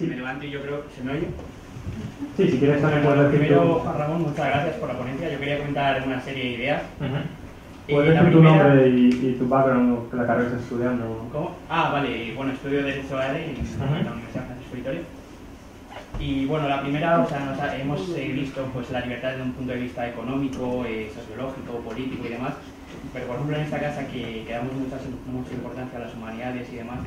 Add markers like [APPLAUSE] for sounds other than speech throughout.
me, me levanto y yo creo que se me oye. Sí, si quieres también Bueno, primero, Juan Ramón, muchas gracias por la ponencia. Yo quería comentar una serie de ideas. Ujú. Eh, Puedes decir tu primera- nombre y, y tu background, que la carrera que estás estudiando. ¿Cómo? Ah, vale, bueno, estudio Derecho AD en la Universidad Francisco Vitoria. Y bueno, la primera, o sea, nos ha- hemos eh, visto pues, la libertad desde un punto de vista económico, eh, sociológico, político y demás. Pero por ejemplo, en esta casa que, que damos mucha, mucha importancia a las humanidades y demás,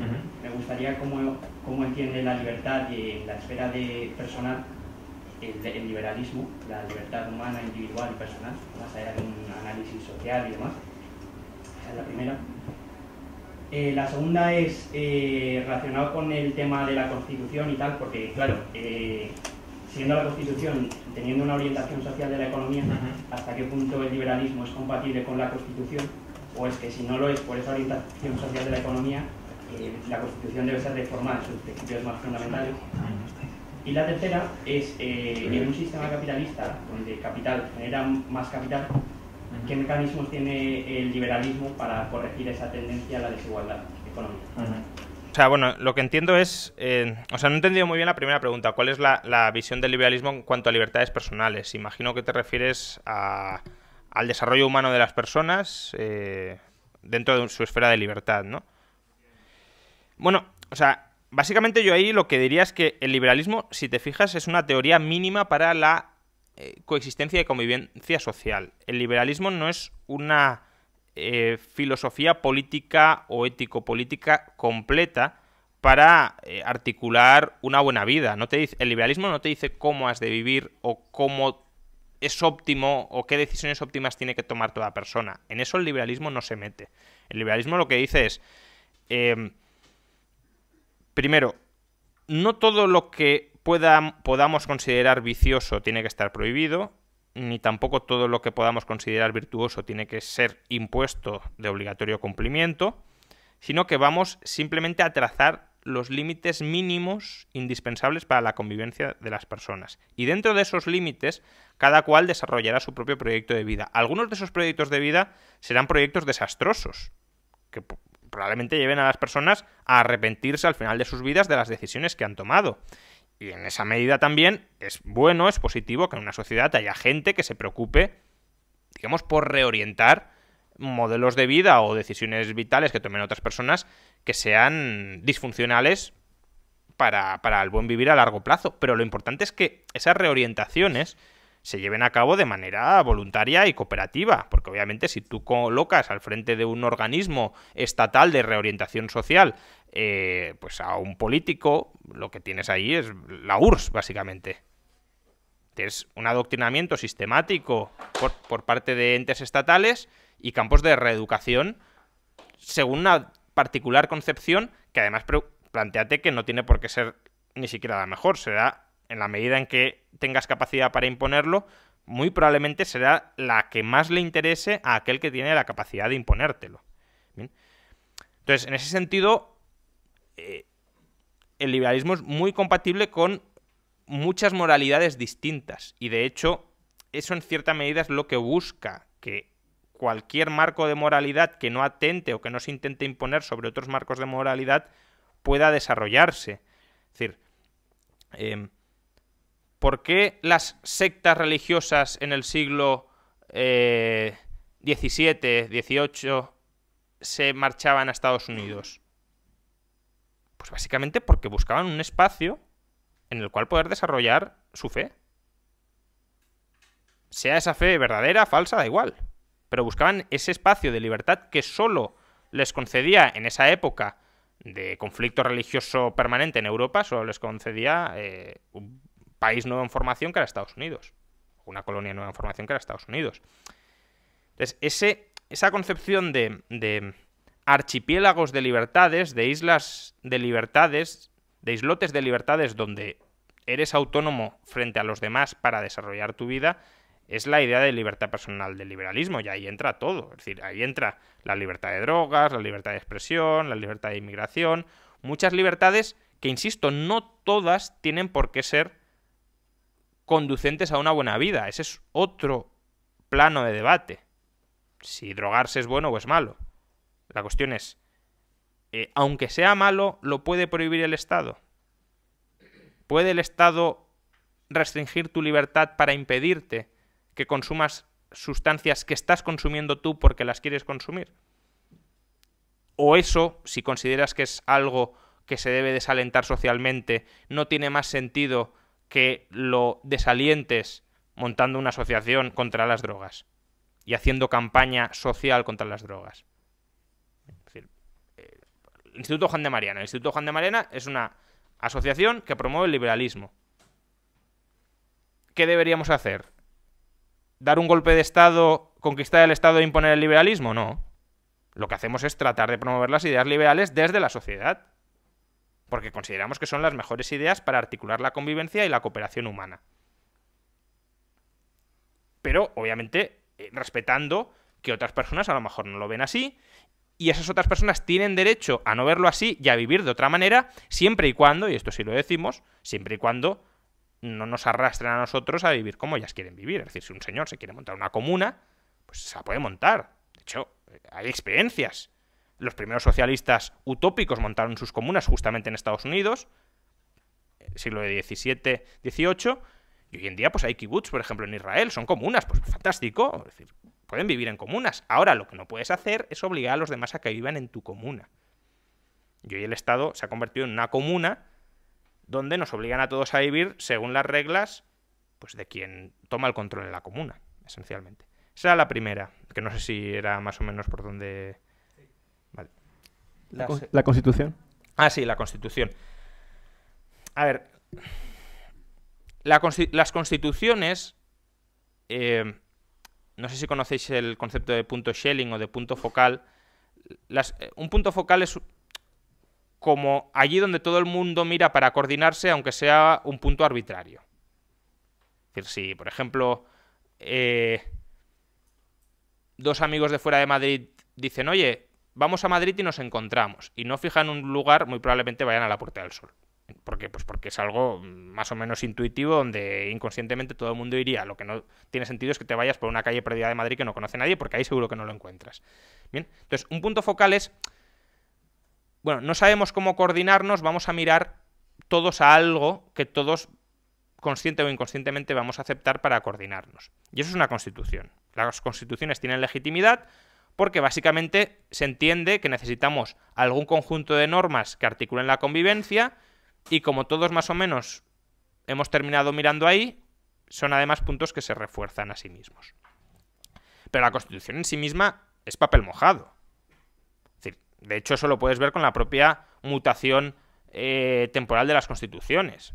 me gustaría cómo, cómo entiende la libertad y en la esfera de personal el, el liberalismo, la libertad humana, individual y personal, más allá de un análisis social y demás. Esa es la primera. Eh, la segunda es eh, relacionado con el tema de la Constitución y tal, porque claro, eh, siendo la Constitución, teniendo una orientación social de la economía, hasta qué punto el liberalismo es compatible con la Constitución, o es que si no lo es por esa orientación social de la economía, eh, la Constitución debe ser reformada en sus principios más fundamentales. Y la tercera es, eh, en un sistema capitalista donde el capital genera más capital, ¿qué mecanismos tiene el liberalismo para corregir esa tendencia a la desigualdad económica? Sea, bueno, lo que entiendo es. eh, o sea, no he entendido muy bien la primera pregunta. ¿Cuál es la, la visión del liberalismo en cuanto a libertades personales? Imagino que te refieres a- al desarrollo humano de las personas eh, dentro de su esfera de libertad, ¿no? Bueno, o sea, básicamente yo ahí lo que diría es que el liberalismo, si te fijas, es una teoría mínima para la eh, coexistencia y convivencia social. El liberalismo no es una eh, filosofía política o ético-política completa para eh, articular una buena vida. No te dice, el liberalismo no te dice cómo has de vivir o cómo es óptimo o qué decisiones óptimas tiene que tomar toda persona. En eso el liberalismo no se mete. El liberalismo lo que dice es, eh, primero, no todo lo que pueda- podamos considerar vicioso tiene que estar prohibido, ni tampoco todo lo que podamos considerar virtuoso tiene que ser impuesto de obligatorio cumplimiento, sino que vamos simplemente a trazar los límites mínimos indispensables para la convivencia de las personas. Y dentro de esos límites, cada cual desarrollará su propio proyecto de vida. Algunos de esos proyectos de vida serán proyectos desastrosos, que probablemente lleven a las personas a arrepentirse al final de sus vidas de las decisiones que han tomado. Y en esa medida también es bueno, es positivo que en una sociedad haya gente que se preocupe, digamos, por reorientar modelos de vida o decisiones vitales que tomen otras personas que sean disfuncionales para, para el buen vivir a largo plazo. Pero lo importante es que esas reorientaciones se lleven a cabo de manera voluntaria y cooperativa, porque obviamente si tú colocas al frente de un organismo estatal de reorientación social, eh, pues a un político, lo que tienes ahí es la URSS, básicamente. Es un adoctrinamiento sistemático por, por parte de entes estatales y campos de reeducación según una particular concepción que además planteate que no tiene por qué ser ni siquiera la mejor, será en la medida en que tengas capacidad para imponerlo, muy probablemente será la que más le interese a aquel que tiene la capacidad de imponértelo. Bien. Entonces, en ese sentido, eh, el liberalismo es muy compatible con muchas moralidades distintas y de hecho eso en cierta medida es lo que busca que cualquier marco de moralidad que no atente o que no se intente imponer sobre otros marcos de moralidad pueda desarrollarse. Es decir, eh, ¿por qué las sectas religiosas en el siglo eh, XVII, XVIII se marchaban a Estados Unidos? Pues básicamente porque buscaban un espacio en el cual poder desarrollar su fe. Sea esa fe verdadera, falsa, da igual. Pero buscaban ese espacio de libertad que solo les concedía en esa época de conflicto religioso permanente en Europa, solo les concedía eh, país nuevo en formación que era Estados Unidos. Una colonia nueva en formación que era Estados Unidos. Entonces, ese, esa concepción de, de archipiélagos de libertades, de islas de libertades, de islotes de libertades donde eres autónomo frente a los demás para desarrollar tu vida, es la idea de libertad personal del liberalismo y ahí entra todo. Es decir, ahí entra la libertad de drogas, la libertad de expresión, la libertad de inmigración, muchas libertades que, insisto, no todas tienen por qué ser conducentes a una buena vida. Ese es otro plano de debate. Si drogarse es bueno o es malo. La cuestión es, eh, aunque sea malo, ¿lo puede prohibir el Estado? ¿Puede el Estado restringir tu libertad para impedirte que consumas sustancias que estás consumiendo tú porque las quieres consumir? ¿O eso, si consideras que es algo que se debe desalentar socialmente, no tiene más sentido que lo desalientes montando una asociación contra las drogas y haciendo campaña social contra las drogas? el eh, Instituto Juan de Mariana. El Instituto Juan de Mariana es una asociación que promueve el liberalismo. ¿Qué deberíamos hacer? ¿Dar un golpe de Estado, conquistar el Estado e imponer el liberalismo? No. Lo que hacemos es tratar de promover las ideas liberales desde la sociedad. Porque consideramos que son las mejores ideas para articular la convivencia y la cooperación humana. Pero, obviamente, eh, respetando que otras personas a lo mejor no lo ven así y esas otras personas tienen derecho a no verlo así y a vivir de otra manera, siempre y cuando, y esto sí lo decimos, siempre y cuando no nos arrastren a nosotros a vivir como ellas quieren vivir. Es decir, si un señor se quiere montar una comuna, pues se la puede montar. De hecho, hay experiencias. Los primeros socialistas utópicos montaron sus comunas justamente en Estados Unidos, siglo XVII, XVIII, y hoy en día pues hay kibbutz, por ejemplo, en Israel, son comunas, pues fantástico. Es decir, pueden vivir en comunas. Ahora lo que no puedes hacer es obligar a los demás a que vivan en tu comuna. Y hoy el Estado se ha convertido en una comuna donde nos obligan a todos a vivir según las reglas pues, de quien toma el control en la comuna, esencialmente. Esa era la primera, que no sé si era más o menos por donde... La, la Constitución. Ah, sí, la Constitución. A ver, las constituciones eh, no sé si conocéis el concepto de punto Schelling o de punto focal. Eh, un punto focal es como allí donde todo el mundo mira para coordinarse, aunque sea un punto arbitrario. Es decir, si, por ejemplo, eh, dos amigos de fuera de Madrid dicen, oye, vamos a Madrid y nos encontramos, y no fijan un lugar, muy probablemente vayan a la Puerta del Sol. ¿Por qué? Pues porque es algo más o menos intuitivo donde inconscientemente todo el mundo iría. Lo que no tiene sentido es que te vayas por una calle perdida de Madrid que no conoce nadie porque ahí seguro que no lo encuentras. Bien, entonces un punto focal es, bueno, no sabemos cómo coordinarnos, vamos a mirar todos a algo que todos consciente o inconscientemente vamos a aceptar para coordinarnos. Y eso es una constitución. Las constituciones tienen legitimidad porque básicamente se entiende que necesitamos algún conjunto de normas que articulen la convivencia y como todos más o menos hemos terminado mirando ahí, son además puntos que se refuerzan a sí mismos. Pero la Constitución en sí misma es papel mojado. de hecho, eso lo puedes ver con la propia mutación eh, temporal de las constituciones.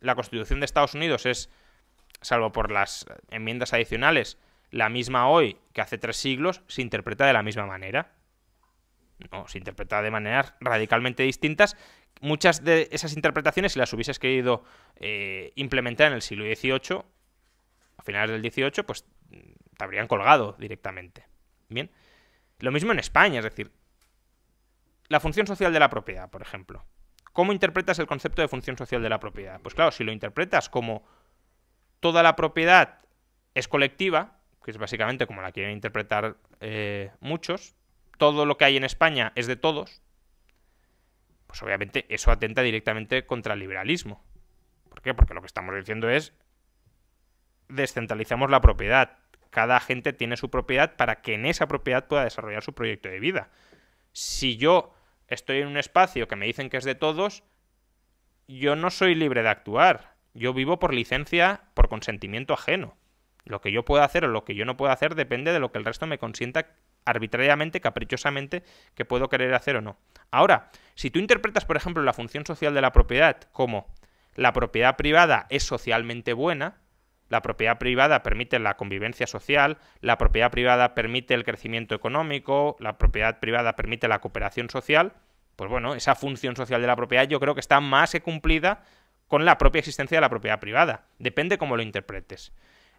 la Constitución de Estados Unidos es, salvo por las enmiendas adicionales, la misma hoy que hace tres siglos, se interpreta de la misma manera. No, se interpreta de maneras radicalmente distintas muchas de esas interpretaciones, si las hubieses querido eh, implementar en el siglo XVIII, a finales del XVIII, pues te habrían colgado directamente. Bien. Lo mismo en España, es decir, la función social de la propiedad, por ejemplo. ¿Cómo interpretas el concepto de función social de la propiedad? Pues claro, si lo interpretas como toda la propiedad es colectiva, que es básicamente como la quieren interpretar eh, muchos, todo lo que hay en España es de todos, pues obviamente eso atenta directamente contra el liberalismo. ¿Por qué? Porque lo que estamos diciendo es descentralizamos la propiedad. Cada gente tiene su propiedad para que en esa propiedad pueda desarrollar su proyecto de vida. Si yo estoy en un espacio que me dicen que es de todos, yo no soy libre de actuar. Yo vivo por licencia, por consentimiento ajeno. Lo que yo pueda hacer o lo que yo no pueda hacer depende de lo que el resto me consienta arbitrariamente, caprichosamente, que puedo querer hacer o no. Ahora, si tú interpretas, por ejemplo, la función social de la propiedad como la propiedad privada es socialmente buena, la propiedad privada permite la convivencia social, la propiedad privada permite el crecimiento económico, la propiedad privada permite la cooperación social, pues bueno, esa función social de la propiedad yo creo que está más que cumplida con la propia existencia de la propiedad privada. Depende cómo lo interpretes.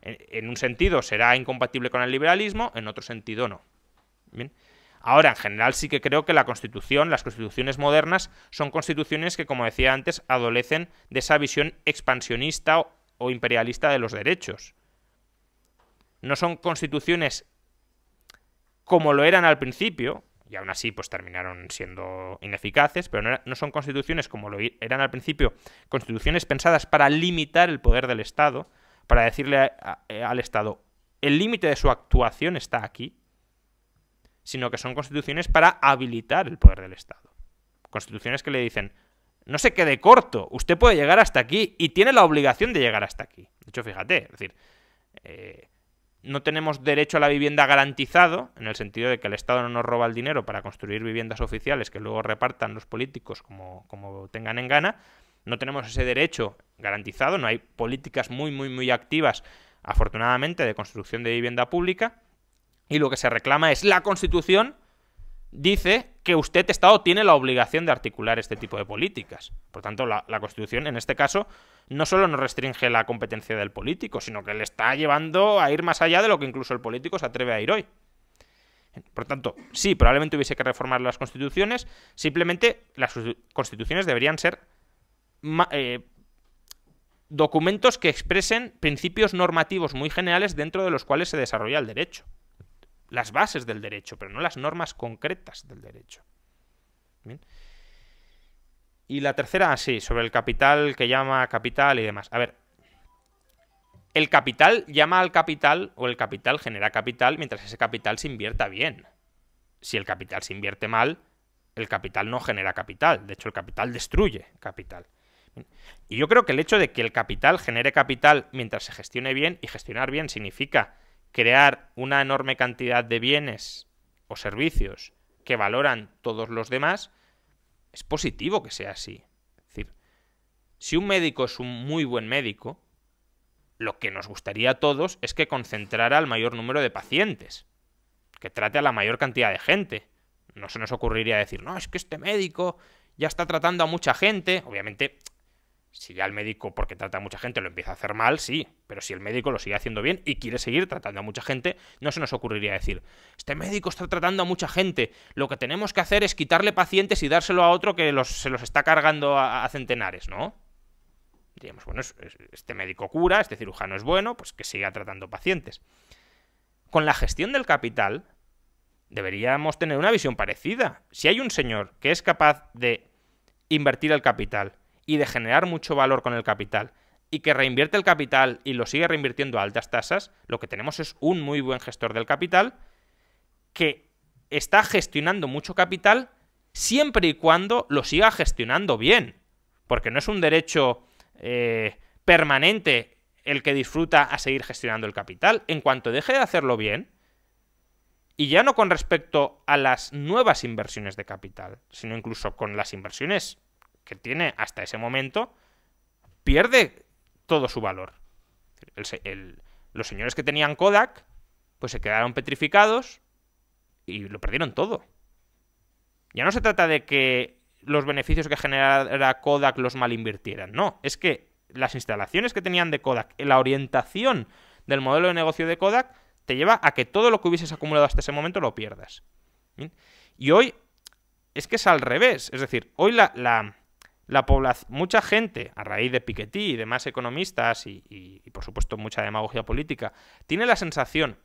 En un sentido será incompatible con el liberalismo, en otro sentido no. Ahora, en general sí que creo que la Constitución, las constituciones modernas, son constituciones que, como decía antes, adolecen de esa visión expansionista o imperialista de los derechos. No son constituciones como lo eran al principio. y aún así pues terminaron siendo ineficaces, pero no, son constituciones como lo eran al principio, constituciones pensadas para limitar el poder del Estado, para decirle al Estado, el límite de su actuación está aquí, sino que son constituciones para habilitar el poder del Estado. Constituciones que le dicen, no se quede corto, usted puede llegar hasta aquí y tiene la obligación de llegar hasta aquí. De hecho, fíjate, es decir, eh, no tenemos derecho a la vivienda garantizado, en el sentido de que el Estado no nos roba el dinero para construir viviendas oficiales que luego repartan los políticos como, como tengan en gana. No tenemos ese derecho garantizado, no hay políticas muy, muy, muy activas, afortunadamente, de construcción de vivienda pública. Y lo que se reclama es la Constitución dice que usted, Estado, tiene la obligación de articular este tipo de políticas. Por tanto, la, Constitución, en este caso, no solo no restringe la competencia del político, sino que le está llevando a ir más allá de lo que incluso el político se atreve a ir hoy. Por tanto, sí, probablemente hubiese que reformar las constituciones, simplemente las constituciones deberían ser eh, documentos que expresen principios normativos muy generales dentro de los cuales se desarrolla el derecho las bases del derecho, pero no las normas concretas del derecho. Y la tercera, sí, sobre el capital que llama capital y demás. A ver, el capital llama al capital o el capital genera capital mientras ese capital se invierta bien. Si el capital se invierte mal, el capital no genera capital. De hecho, el capital destruye capital. Y yo creo que el hecho de que el capital genere capital mientras se gestione bien, y gestionar bien significa crear una enorme cantidad de bienes o servicios que valoran todos los demás, es positivo que sea así. Es decir, si un médico es un muy buen médico, lo que nos gustaría a todos es que concentrara al mayor número de pacientes, que trate a la mayor cantidad de gente. No se nos ocurriría decir, no, es que este médico ya está tratando a mucha gente. Obviamente, si ya el médico, porque trata a mucha gente, lo empieza a hacer mal, sí, pero si el médico lo sigue haciendo bien y quiere seguir tratando a mucha gente, no se nos ocurriría decir, este médico está tratando a mucha gente, lo que tenemos que hacer es quitarle pacientes y dárselo a otro que se los está cargando a, centenares, ¿no? Diríamos, bueno, este médico cura, este cirujano es bueno, pues que siga tratando pacientes. Con la gestión del capital, deberíamos tener una visión parecida. Si hay un señor que es capaz de invertir el capital, y de generar mucho valor con el capital y que reinvierte el capital y lo sigue reinvirtiendo a altas tasas, lo que tenemos es un muy buen gestor del capital que está gestionando mucho capital siempre y cuando lo siga gestionando bien. Porque no es un derecho eh, permanente el que disfruta a seguir gestionando el capital. En cuanto deje de hacerlo bien, y ya no con respecto a las nuevas inversiones de capital, sino incluso con las inversiones que tiene hasta ese momento, pierde todo su valor. los señores que tenían Kodak, pues se quedaron petrificados y lo perdieron todo. Ya no se trata de que los beneficios que generara Kodak los mal invirtieran, no, es que las instalaciones que tenían de Kodak, la orientación del modelo de negocio de Kodak, te lleva a que todo lo que hubieses acumulado hasta ese momento lo pierdas. Y hoy es que es al revés, es decir, hoy la la población, mucha gente, a raíz de Piketty y demás economistas y, por supuesto mucha demagogia política, tiene la sensación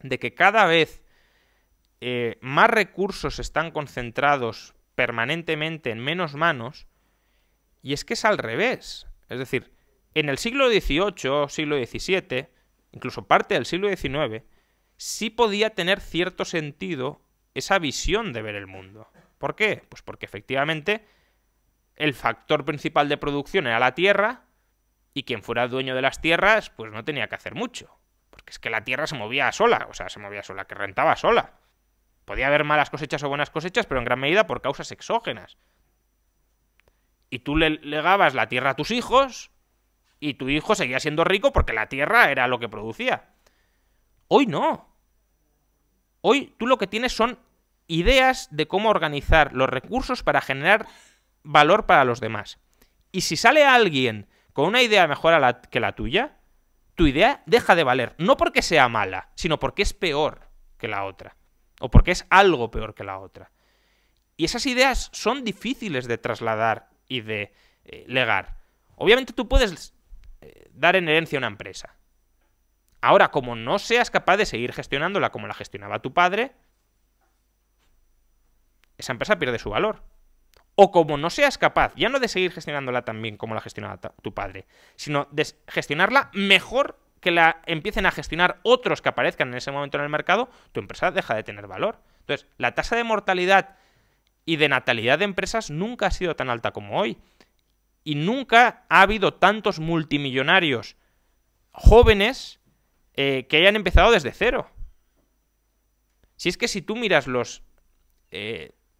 de que cada vez eh, más recursos están concentrados permanentemente en menos manos, y es que es al revés. Es decir, en el siglo XVIII, siglo XVII, incluso parte del siglo XIX, sí podía tener cierto sentido esa visión de ver el mundo. ¿Por qué? Pues porque efectivamente el factor principal de producción era la tierra y quien fuera dueño de las tierras pues no tenía que hacer mucho. Porque es que la tierra se movía sola, o sea, se movía sola, que rentaba sola. Podía haber malas cosechas o buenas cosechas, pero en gran medida por causas exógenas. Y tú le legabas la tierra a tus hijos y tu hijo seguía siendo rico porque la tierra era lo que producía. Hoy no. Hoy tú lo que tienes son ideas de cómo organizar los recursos para generar valor para los demás. Y si sale alguien con una idea mejor que la tuya, tu idea deja de valer. No porque sea mala, sino porque es peor que la otra. O porque es algo peor que la otra. Y esas ideas son difíciles de trasladar y de eh, legar. Obviamente tú puedes eh, dar en herencia a una empresa. Ahora, como no seas capaz de seguir gestionándola como la gestionaba tu padre, esa empresa pierde su valor. O como no seas capaz, ya no de seguir gestionándola tan bien como la gestionaba tu padre, sino de gestionarla mejor que la empiecen a gestionar otros que aparezcan en ese momento en el mercado, tu empresa deja de tener valor. Entonces, la tasa de mortalidad y de natalidad de empresas nunca ha sido tan alta como hoy. Y nunca ha habido tantos multimillonarios jóvenes eh, que hayan empezado desde cero. Si es que si tú miras los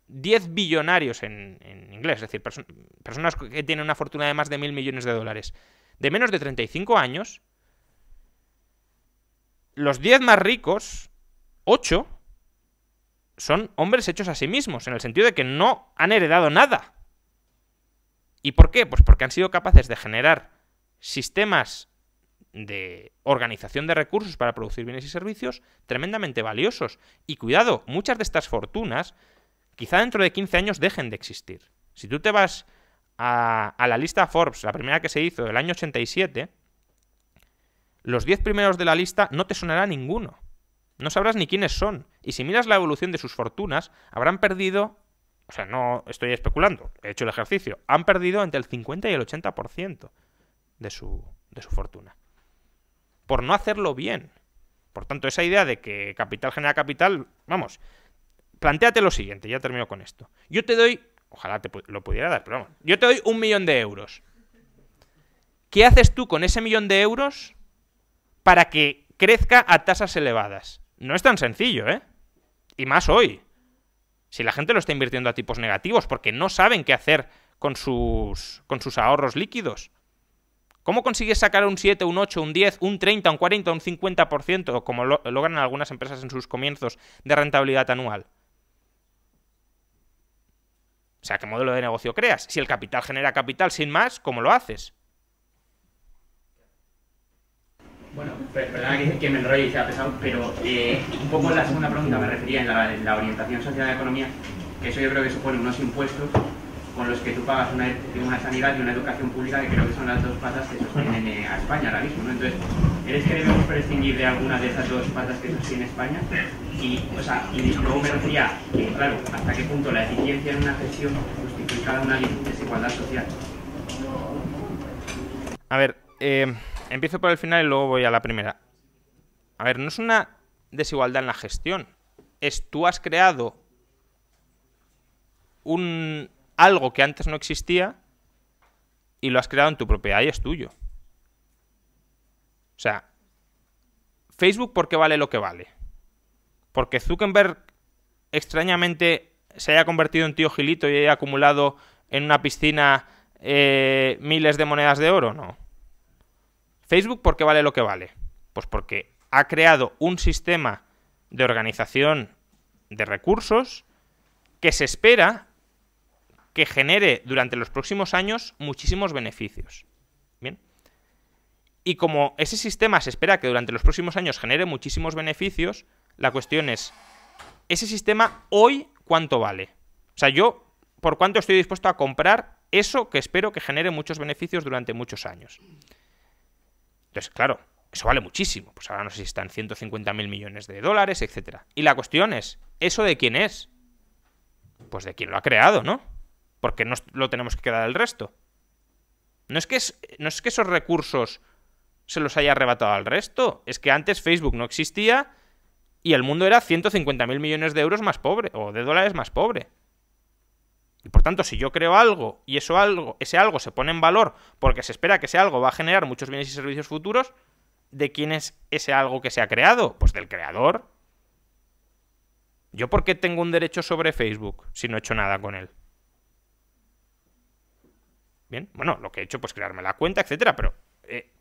10 eh, billonarios en, inglés, es decir, personas que tienen una fortuna de más de mil millones de dólares, de menos de 35 años, los 10 más ricos, 8, son hombres hechos a sí mismos, en el sentido de que no han heredado nada. ¿Y por qué? Pues porque han sido capaces de generar sistemas de organización de recursos para producir bienes y servicios tremendamente valiosos. Y cuidado, muchas de estas fortunas quizá dentro de 15 años dejen de existir. Si tú te vas a, a la lista Forbes, la primera que se hizo del año 87, los 10 primeros de la lista no te sonará ninguno. No sabrás ni quiénes son. Y si miras la evolución de sus fortunas, habrán perdido... O sea, no estoy especulando, he hecho el ejercicio. Han perdido entre el 50 y el 80% de su, de su fortuna. Por no hacerlo bien. Por tanto, esa idea de que capital genera capital, vamos, planteate lo siguiente, ya termino con esto. Yo te doy, ojalá te lo pudiera dar, pero vamos, yo te doy un millón de euros. ¿Qué haces tú con ese millón de euros para que crezca a tasas elevadas? No es tan sencillo, ¿eh? Y más hoy. Si la gente lo está invirtiendo a tipos negativos porque no saben qué hacer con sus, con sus ahorros líquidos. ¿Cómo consigues sacar un 7, un 8, un 10, un 30, un 40, un 50%, como lo logran algunas empresas en sus comienzos, de rentabilidad anual? O sea, ¿qué modelo de negocio creas? Si el capital genera capital sin más, ¿cómo lo haces? Bueno, perdona que, me enrolle y sea pesado, pero eh, un poco la segunda pregunta me refería en la, orientación social de la economía, que eso yo creo que supone unos impuestos con los que tú pagas una, una, sanidad y una educación pública que creo que son las dos patas que sostienen eh, a España ahora mismo. ¿no? Entonces, ¿eres que debemos prescindir de alguna de esas dos patas que sostiene España? Y, o sea, y luego me refería que, claro, hasta qué punto la eficiencia en una gestión justifica una desigualdad social. A ver, eh, empiezo por el final y luego voy a la primera. A ver, no es una desigualdad en la gestión. Es tú has creado un algo que antes no existía y lo has creado en tu propiedad y es tuyo. O sea, Facebook ¿por qué vale lo que vale? Porque Zuckerberg extrañamente se haya convertido en tío gilito y haya acumulado en una piscina eh, miles de monedas de oro, no. Facebook, ¿por qué vale lo que vale? Pues porque ha creado un sistema de organización de recursos que se espera que genere durante los próximos años muchísimos beneficios. Y como ese sistema se espera que durante los próximos años genere muchísimos beneficios, la cuestión es, ¿ese sistema hoy cuánto vale? O sea, yo, ¿por cuánto estoy dispuesto a comprar eso que espero que genere muchos beneficios durante muchos años? Entonces, claro, eso vale muchísimo. Pues ahora no sé si están 150 mil millones de dólares, etc. Y la cuestión es, ¿eso de quién es? Pues de quién lo ha creado, ¿no? Porque no lo tenemos que quedar al resto. No es, que no es que esos recursos se los haya arrebatado al resto. Es que antes Facebook no existía y el mundo era 150 mil millones de euros más pobre, o de dólares más pobre. Y por tanto, si yo creo algo y eso algo, ese algo se pone en valor porque se espera que ese algo va a generar muchos bienes y servicios futuros, ¿de quién es ese algo que se ha creado? Pues del creador. ¿Yo por qué tengo un derecho sobre Facebook si no he hecho nada con él? Bien, bueno, lo que he hecho pues crearme la cuenta, etcétera, pero eh,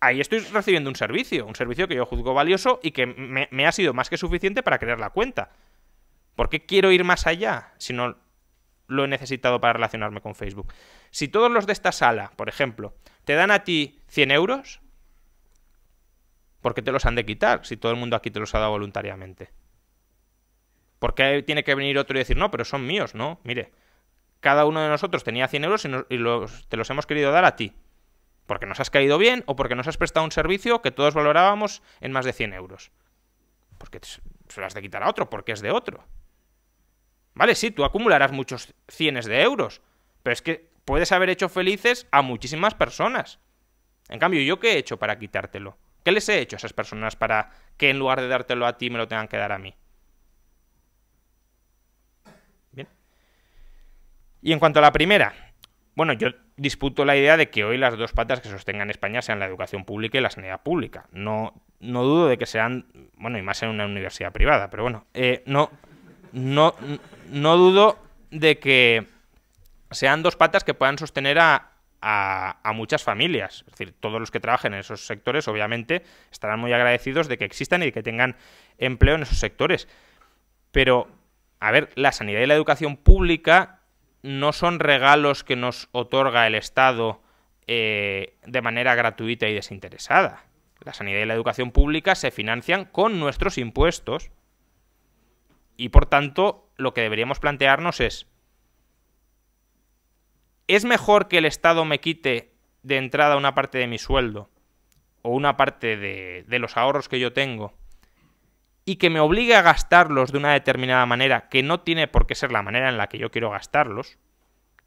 ahí estoy recibiendo un servicio, un servicio que yo juzgo valioso y que me, ha sido más que suficiente para crear la cuenta. ¿Por qué quiero ir más allá si no lo he necesitado para relacionarme con Facebook. Si todos los de esta sala, por ejemplo, te dan a ti 100 euros, ¿por qué te los han de quitar si todo el mundo aquí te los ha dado voluntariamente? ¿Por qué tiene que venir otro y decir, no, pero son míos? No, mire, cada uno de nosotros tenía 100 euros y, te los hemos querido dar a ti. Porque nos has caído bien o porque nos has prestado un servicio que todos valorábamos en más de 100 euros. Porque se has de quitar a otro, porque es de otro. Vale, sí, tú acumularás muchos cienes de euros, pero es que puedes haber hecho felices a muchísimas personas. En cambio, ¿yo qué he hecho para quitártelo? ¿Qué les he hecho a esas personas para que en lugar de dártelo a ti me lo tengan que dar a mí? Bien. Y en cuanto a la primera, bueno, yo disputo la idea de que hoy las dos patas que sostengan España sean la educación pública y la sanidad pública. No, no dudo de que sean, bueno, y más en una universidad privada, pero bueno, eh, no, no, no dudo de que sean dos patas que puedan sostener a, a, muchas familias. Es decir, todos los que trabajen en esos sectores, obviamente, estarán muy agradecidos de que existan y de que tengan empleo en esos sectores. Pero, a ver, la sanidad y la educación pública no son regalos que nos otorga el Estado eh, de manera gratuita y desinteresada. La sanidad y la educación pública se financian con nuestros impuestos y por tanto lo que deberíamos plantearnos es, ¿es mejor que el Estado me quite de entrada una parte de mi sueldo o una parte de, de los ahorros que yo tengo y que me obligue a gastarlos de una determinada manera que no tiene por qué ser la manera en la que yo quiero gastarlos?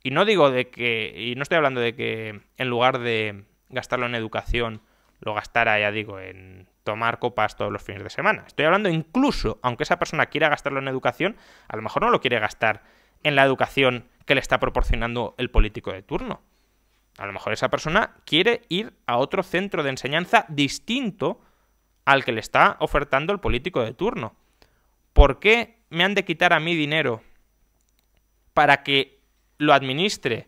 Y no digo de que, y no estoy hablando de que en lugar de gastarlo en educación, lo gastara, ya digo, en tomar copas todos los fines de semana. Estoy hablando incluso, aunque esa persona quiera gastarlo en educación, a lo mejor no lo quiere gastar en la educación que le está proporcionando el político de turno. A lo mejor esa persona quiere ir a otro centro de enseñanza distinto al que le está ofertando el político de turno. ¿Por qué me han de quitar a mí dinero para que lo administre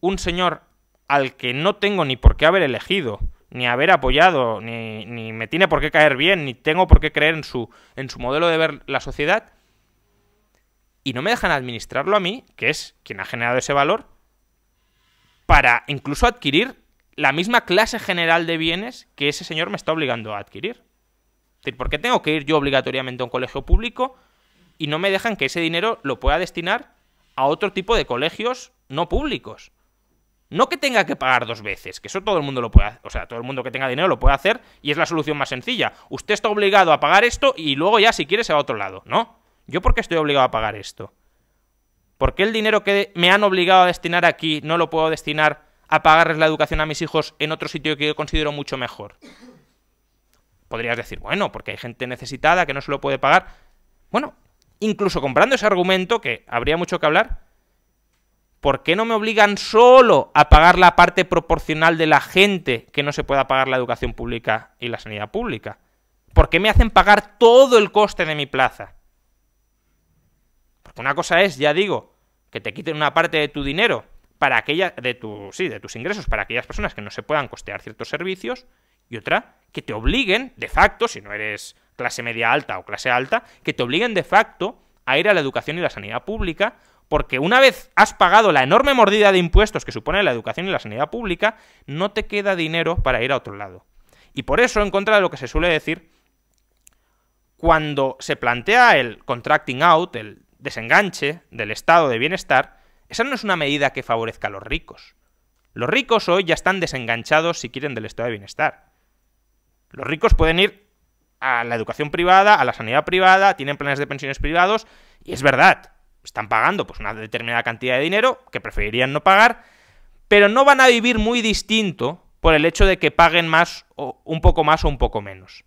un señor al que no tengo ni por qué haber elegido, ni haber apoyado, ni, ni, me tiene por qué caer bien, ni tengo por qué creer en su, en su modelo de ver la sociedad, y no me dejan administrarlo a mí, que es quien ha generado ese valor, para incluso adquirir la misma clase general de bienes que ese señor me está obligando a adquirir. Es decir, ¿por qué tengo que ir yo obligatoriamente a un colegio público y no me dejan que ese dinero lo pueda destinar a otro tipo de colegios no públicos? No que tenga que pagar dos veces, que eso todo el mundo lo puede hacer, o sea, todo el mundo que tenga dinero lo puede hacer y es la solución más sencilla. Usted está obligado a pagar esto y luego ya si quiere se va a otro lado. No. ¿Yo por qué estoy obligado a pagar esto? ¿Por qué el dinero que me han obligado a destinar aquí no lo puedo destinar a pagarles la educación a mis hijos en otro sitio que yo considero mucho mejor? Podrías decir, bueno, porque hay gente necesitada que no se lo puede pagar. Bueno, incluso comprando ese argumento, que habría mucho que hablar, ¿por qué no me obligan solo a pagar la parte proporcional de la gente que no se pueda pagar la educación pública y la sanidad pública? ¿Por qué me hacen pagar todo el coste de mi plaza? Porque una cosa es, ya digo, que te quiten una parte de tu dinero para aquella de tu sí, de tus ingresos para aquellas personas que no se puedan costear ciertos servicios y otra que te obliguen de facto, si no eres clase media alta o clase alta, que te obliguen de facto a ir a la educación y la sanidad pública porque una vez has pagado la enorme mordida de impuestos que supone la educación y la sanidad pública, no te queda dinero para ir a otro lado. Y por eso, en contra de lo que se suele decir, cuando se plantea el contracting out, el desenganche del estado de bienestar, esa no es una medida que favorezca a los ricos. Los ricos hoy ya están desenganchados, si quieren, del estado de bienestar. Los ricos pueden ir a la educación privada, a la sanidad privada, tienen planes de pensiones privados, y es verdad, están pagando pues una determinada cantidad de dinero que preferirían no pagar, pero no van a vivir muy distinto por el hecho de que paguen más o un poco más o un poco menos.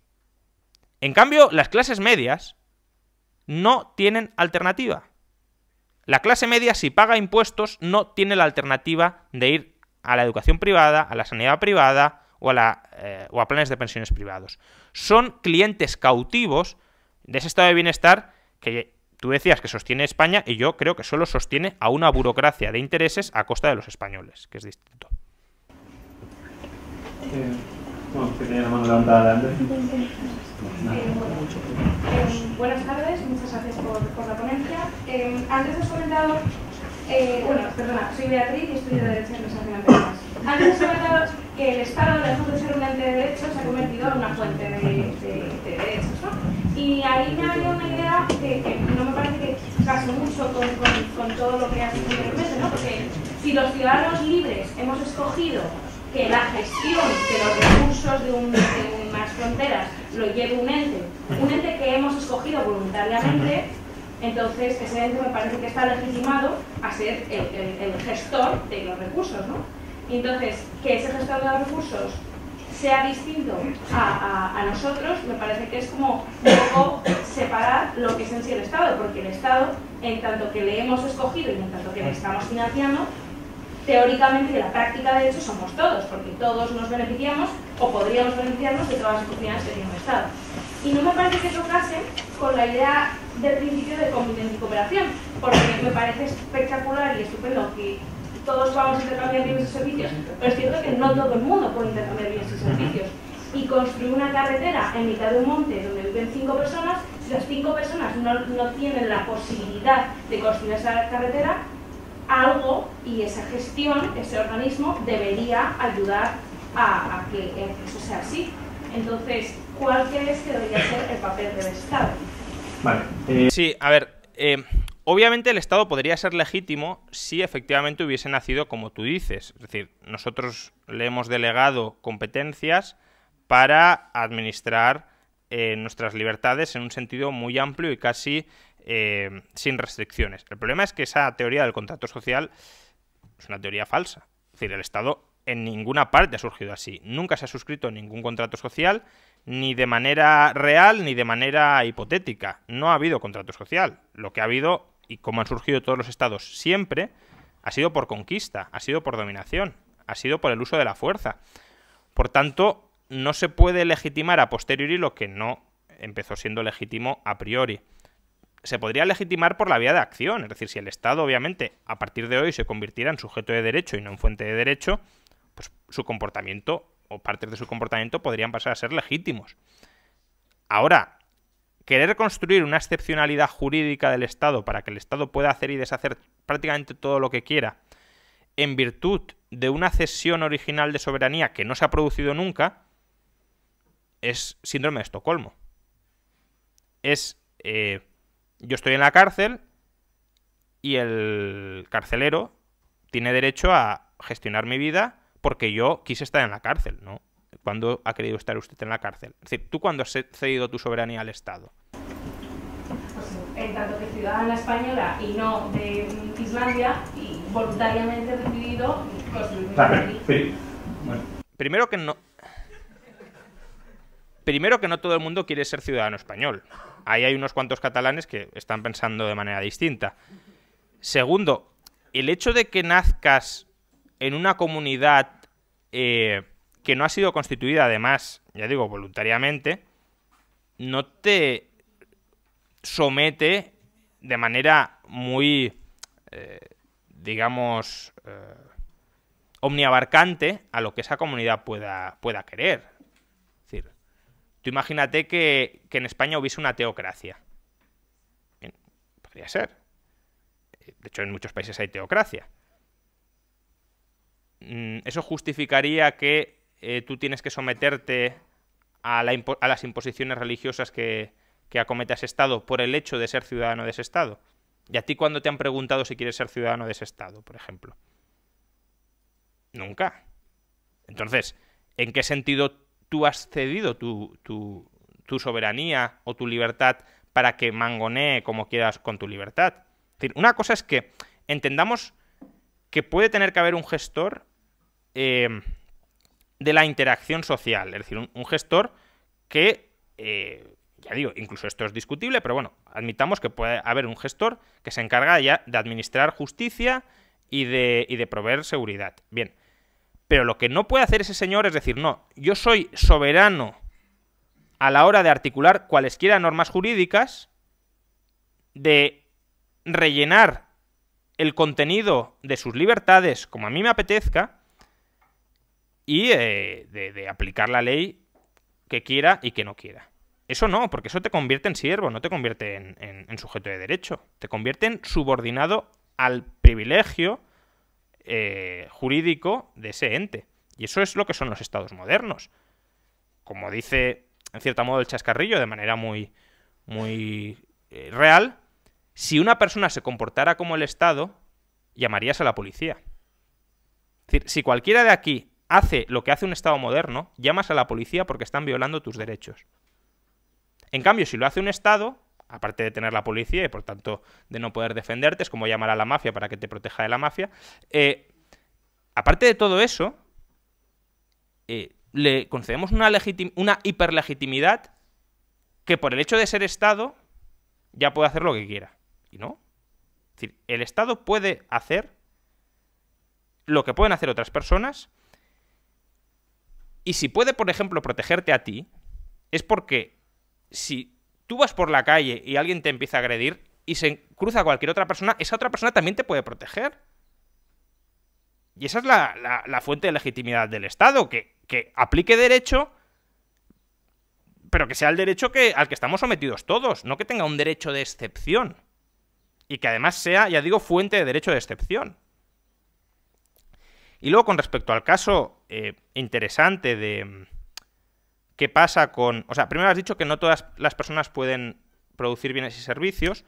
En cambio, las clases medias no tienen alternativa. La clase media, si paga impuestos, no tiene la alternativa de ir a la educación privada, a la sanidad privada o a, la, eh, o a planes de pensiones privados. Son clientes cautivos de ese estado de bienestar que Tú decías que sostiene España y yo creo que solo sostiene a una burocracia de intereses a costa de los españoles, que es distinto. Eh, bueno, que eh, buenas tardes, muchas gracias por, por la ponencia. Eh, antes has comentado, eh, bueno, perdona, soy Beatriz y estudio Derecho Internacional de Empresas. Antes has comentado que el Estado, dejando de ser un ente de derechos, se ha convertido en una fuente de, de, de derechos, ¿no? Y ahí me ha venido una idea que, no me parece que case mucho con, con, todo lo que has dicho anteriormente, ¿no? Porque si los ciudadanos libres hemos escogido que la gestión de los recursos de, un, de unas fronteras lo lleve un ente, un ente que hemos escogido voluntariamente, Entonces, ese ente me parece que está legitimado a ser el, gestor de los recursos, ¿no? Entonces, que ese gestor de los recursos sea distinto a, nosotros, me parece que es como un poco separar lo que es en sí el Estado, porque el Estado, en tanto que le hemos escogido y en tanto que le estamos financiando, teóricamente y en la práctica de hecho somos todos, porque todos nos beneficiamos o podríamos beneficiarnos de todas las oportunidades que tiene un Estado. Y no me parece que tocase con la idea del principio de convivencia y cooperación, porque me parece espectacular y estupendo que todos vamos a intercambiar bienes y servicios, pero es cierto que no todo el mundo puede intercambiar bienes y servicios. Y construir una carretera en mitad de un monte donde viven cinco personas, si las cinco personas no, no tienen la posibilidad de construir esa carretera, algo y esa gestión, ese organismo, debería ayudar a, que eso sea así. Entonces, ¿cuál crees que debería ser el papel del Estado? Vale. Eh, sí, a ver, eh, obviamente el Estado podría ser legítimo si efectivamente hubiese nacido como tú dices. Es decir, nosotros le hemos delegado competencias para administrar eh, nuestras libertades en un sentido muy amplio y casi sin restricciones. El problema es que esa teoría del contrato social es una teoría falsa. Es decir, el Estado en ninguna parte ha surgido así. Nunca se ha suscrito ningún contrato social ni de manera real ni de manera hipotética. No ha habido contrato social. Lo que ha habido, y como han surgido todos los estados siempre, ha sido por conquista, ha sido por dominación, ha sido por el uso de la fuerza. Por tanto, no se puede legitimar a posteriori lo que no empezó siendo legítimo a priori. Se podría legitimar por la vía de acción, es decir, si el Estado, obviamente, a partir de hoy se convirtiera en sujeto de derecho y no en fuente de derecho, pues su comportamiento o partes de su comportamiento podrían pasar a ser legítimos. Ahora, querer construir una excepcionalidad jurídica del Estado para que el Estado pueda hacer y deshacer prácticamente todo lo que quiera, en virtud de una cesión original de soberanía que no se ha producido nunca, es síndrome de Estocolmo. Es, eh, yo estoy en la cárcel y el carcelero tiene derecho a gestionar mi vida porque yo quise estar en la cárcel, ¿no? ¿Cuándo ha querido estar usted en la cárcel? Es decir, ¿tú cuándo has cedido tu soberanía al Estado? Pues en tanto que ciudadana española y no de Islandia, y voluntariamente he decidido construir bueno. Primero que no... Primero que no todo el mundo quiere ser ciudadano español. Ahí hay unos cuantos catalanes que están pensando de manera distinta. Segundo, el hecho de que nazcas en una comunidad eh, que no ha sido constituida, además, ya digo, voluntariamente, no te somete de manera muy, eh, digamos, eh, omniabarcante a lo que esa comunidad pueda, pueda querer. Tú imagínate que, en España hubiese una teocracia. Podría ser. De hecho, en muchos países hay teocracia. Mm, eso justificaría que eh, tú tienes que someterte a, las imposiciones religiosas que, que acometa ese Estado por el hecho de ser ciudadano de ese Estado. ¿Y a ti cuándo te han preguntado si quieres ser ciudadano de ese Estado, por ejemplo? Nunca. Entonces, ¿en qué sentido tú has cedido tu, tu, soberanía o tu libertad para que mangonee como quieras con tu libertad? Es decir, una cosa es que entendamos que puede tener que haber un gestor eh, de la interacción social, es decir, un, gestor que, eh, ya digo, incluso esto es discutible, pero bueno, admitamos que puede haber un gestor que se encarga ya de administrar justicia y de, y de proveer seguridad. Bien, pero lo que no puede hacer ese señor es decir, no, yo soy soberano a la hora de articular cualesquiera normas jurídicas, de rellenar el contenido de sus libertades como a mí me apetezca y eh, de, aplicar la ley que quiera y que no quiera. Eso no, porque eso te convierte en siervo, no te convierte en, sujeto de derecho. Te convierte en subordinado al privilegio eh, jurídico de ese ente. Y eso es lo que son los estados modernos. Como dice, en cierto modo, el chascarrillo, de manera muy, muy eh, real, si una persona se comportara como el Estado, llamarías a la policía. Es decir, si cualquiera de aquí hace lo que hace un Estado moderno, llamas a la policía porque están violando tus derechos. En cambio, si lo hace un Estado, aparte de tener la policía y por tanto de no poder defenderte, es como llamar a la mafia para que te proteja de la mafia. Eh, aparte de todo eso, eh, le concedemos una, una hiperlegitimidad que por el hecho de ser Estado ya puede hacer lo que quiera. ¿Y no? Es decir, el Estado puede hacer lo que pueden hacer otras personas y si puede, por ejemplo, protegerte a ti, es porque si tú vas por la calle y alguien te empieza a agredir y se cruza cualquier otra persona, esa otra persona también te puede proteger. Y esa es la, fuente de legitimidad del Estado, que, que, aplique derecho, pero que sea el derecho al que estamos sometidos todos, no que tenga un derecho de excepción. Y que además sea, ya digo, fuente de derecho de excepción. Y luego con respecto al caso eh, interesante de qué pasa con... O sea, primero has dicho que no todas las personas pueden producir bienes y servicios.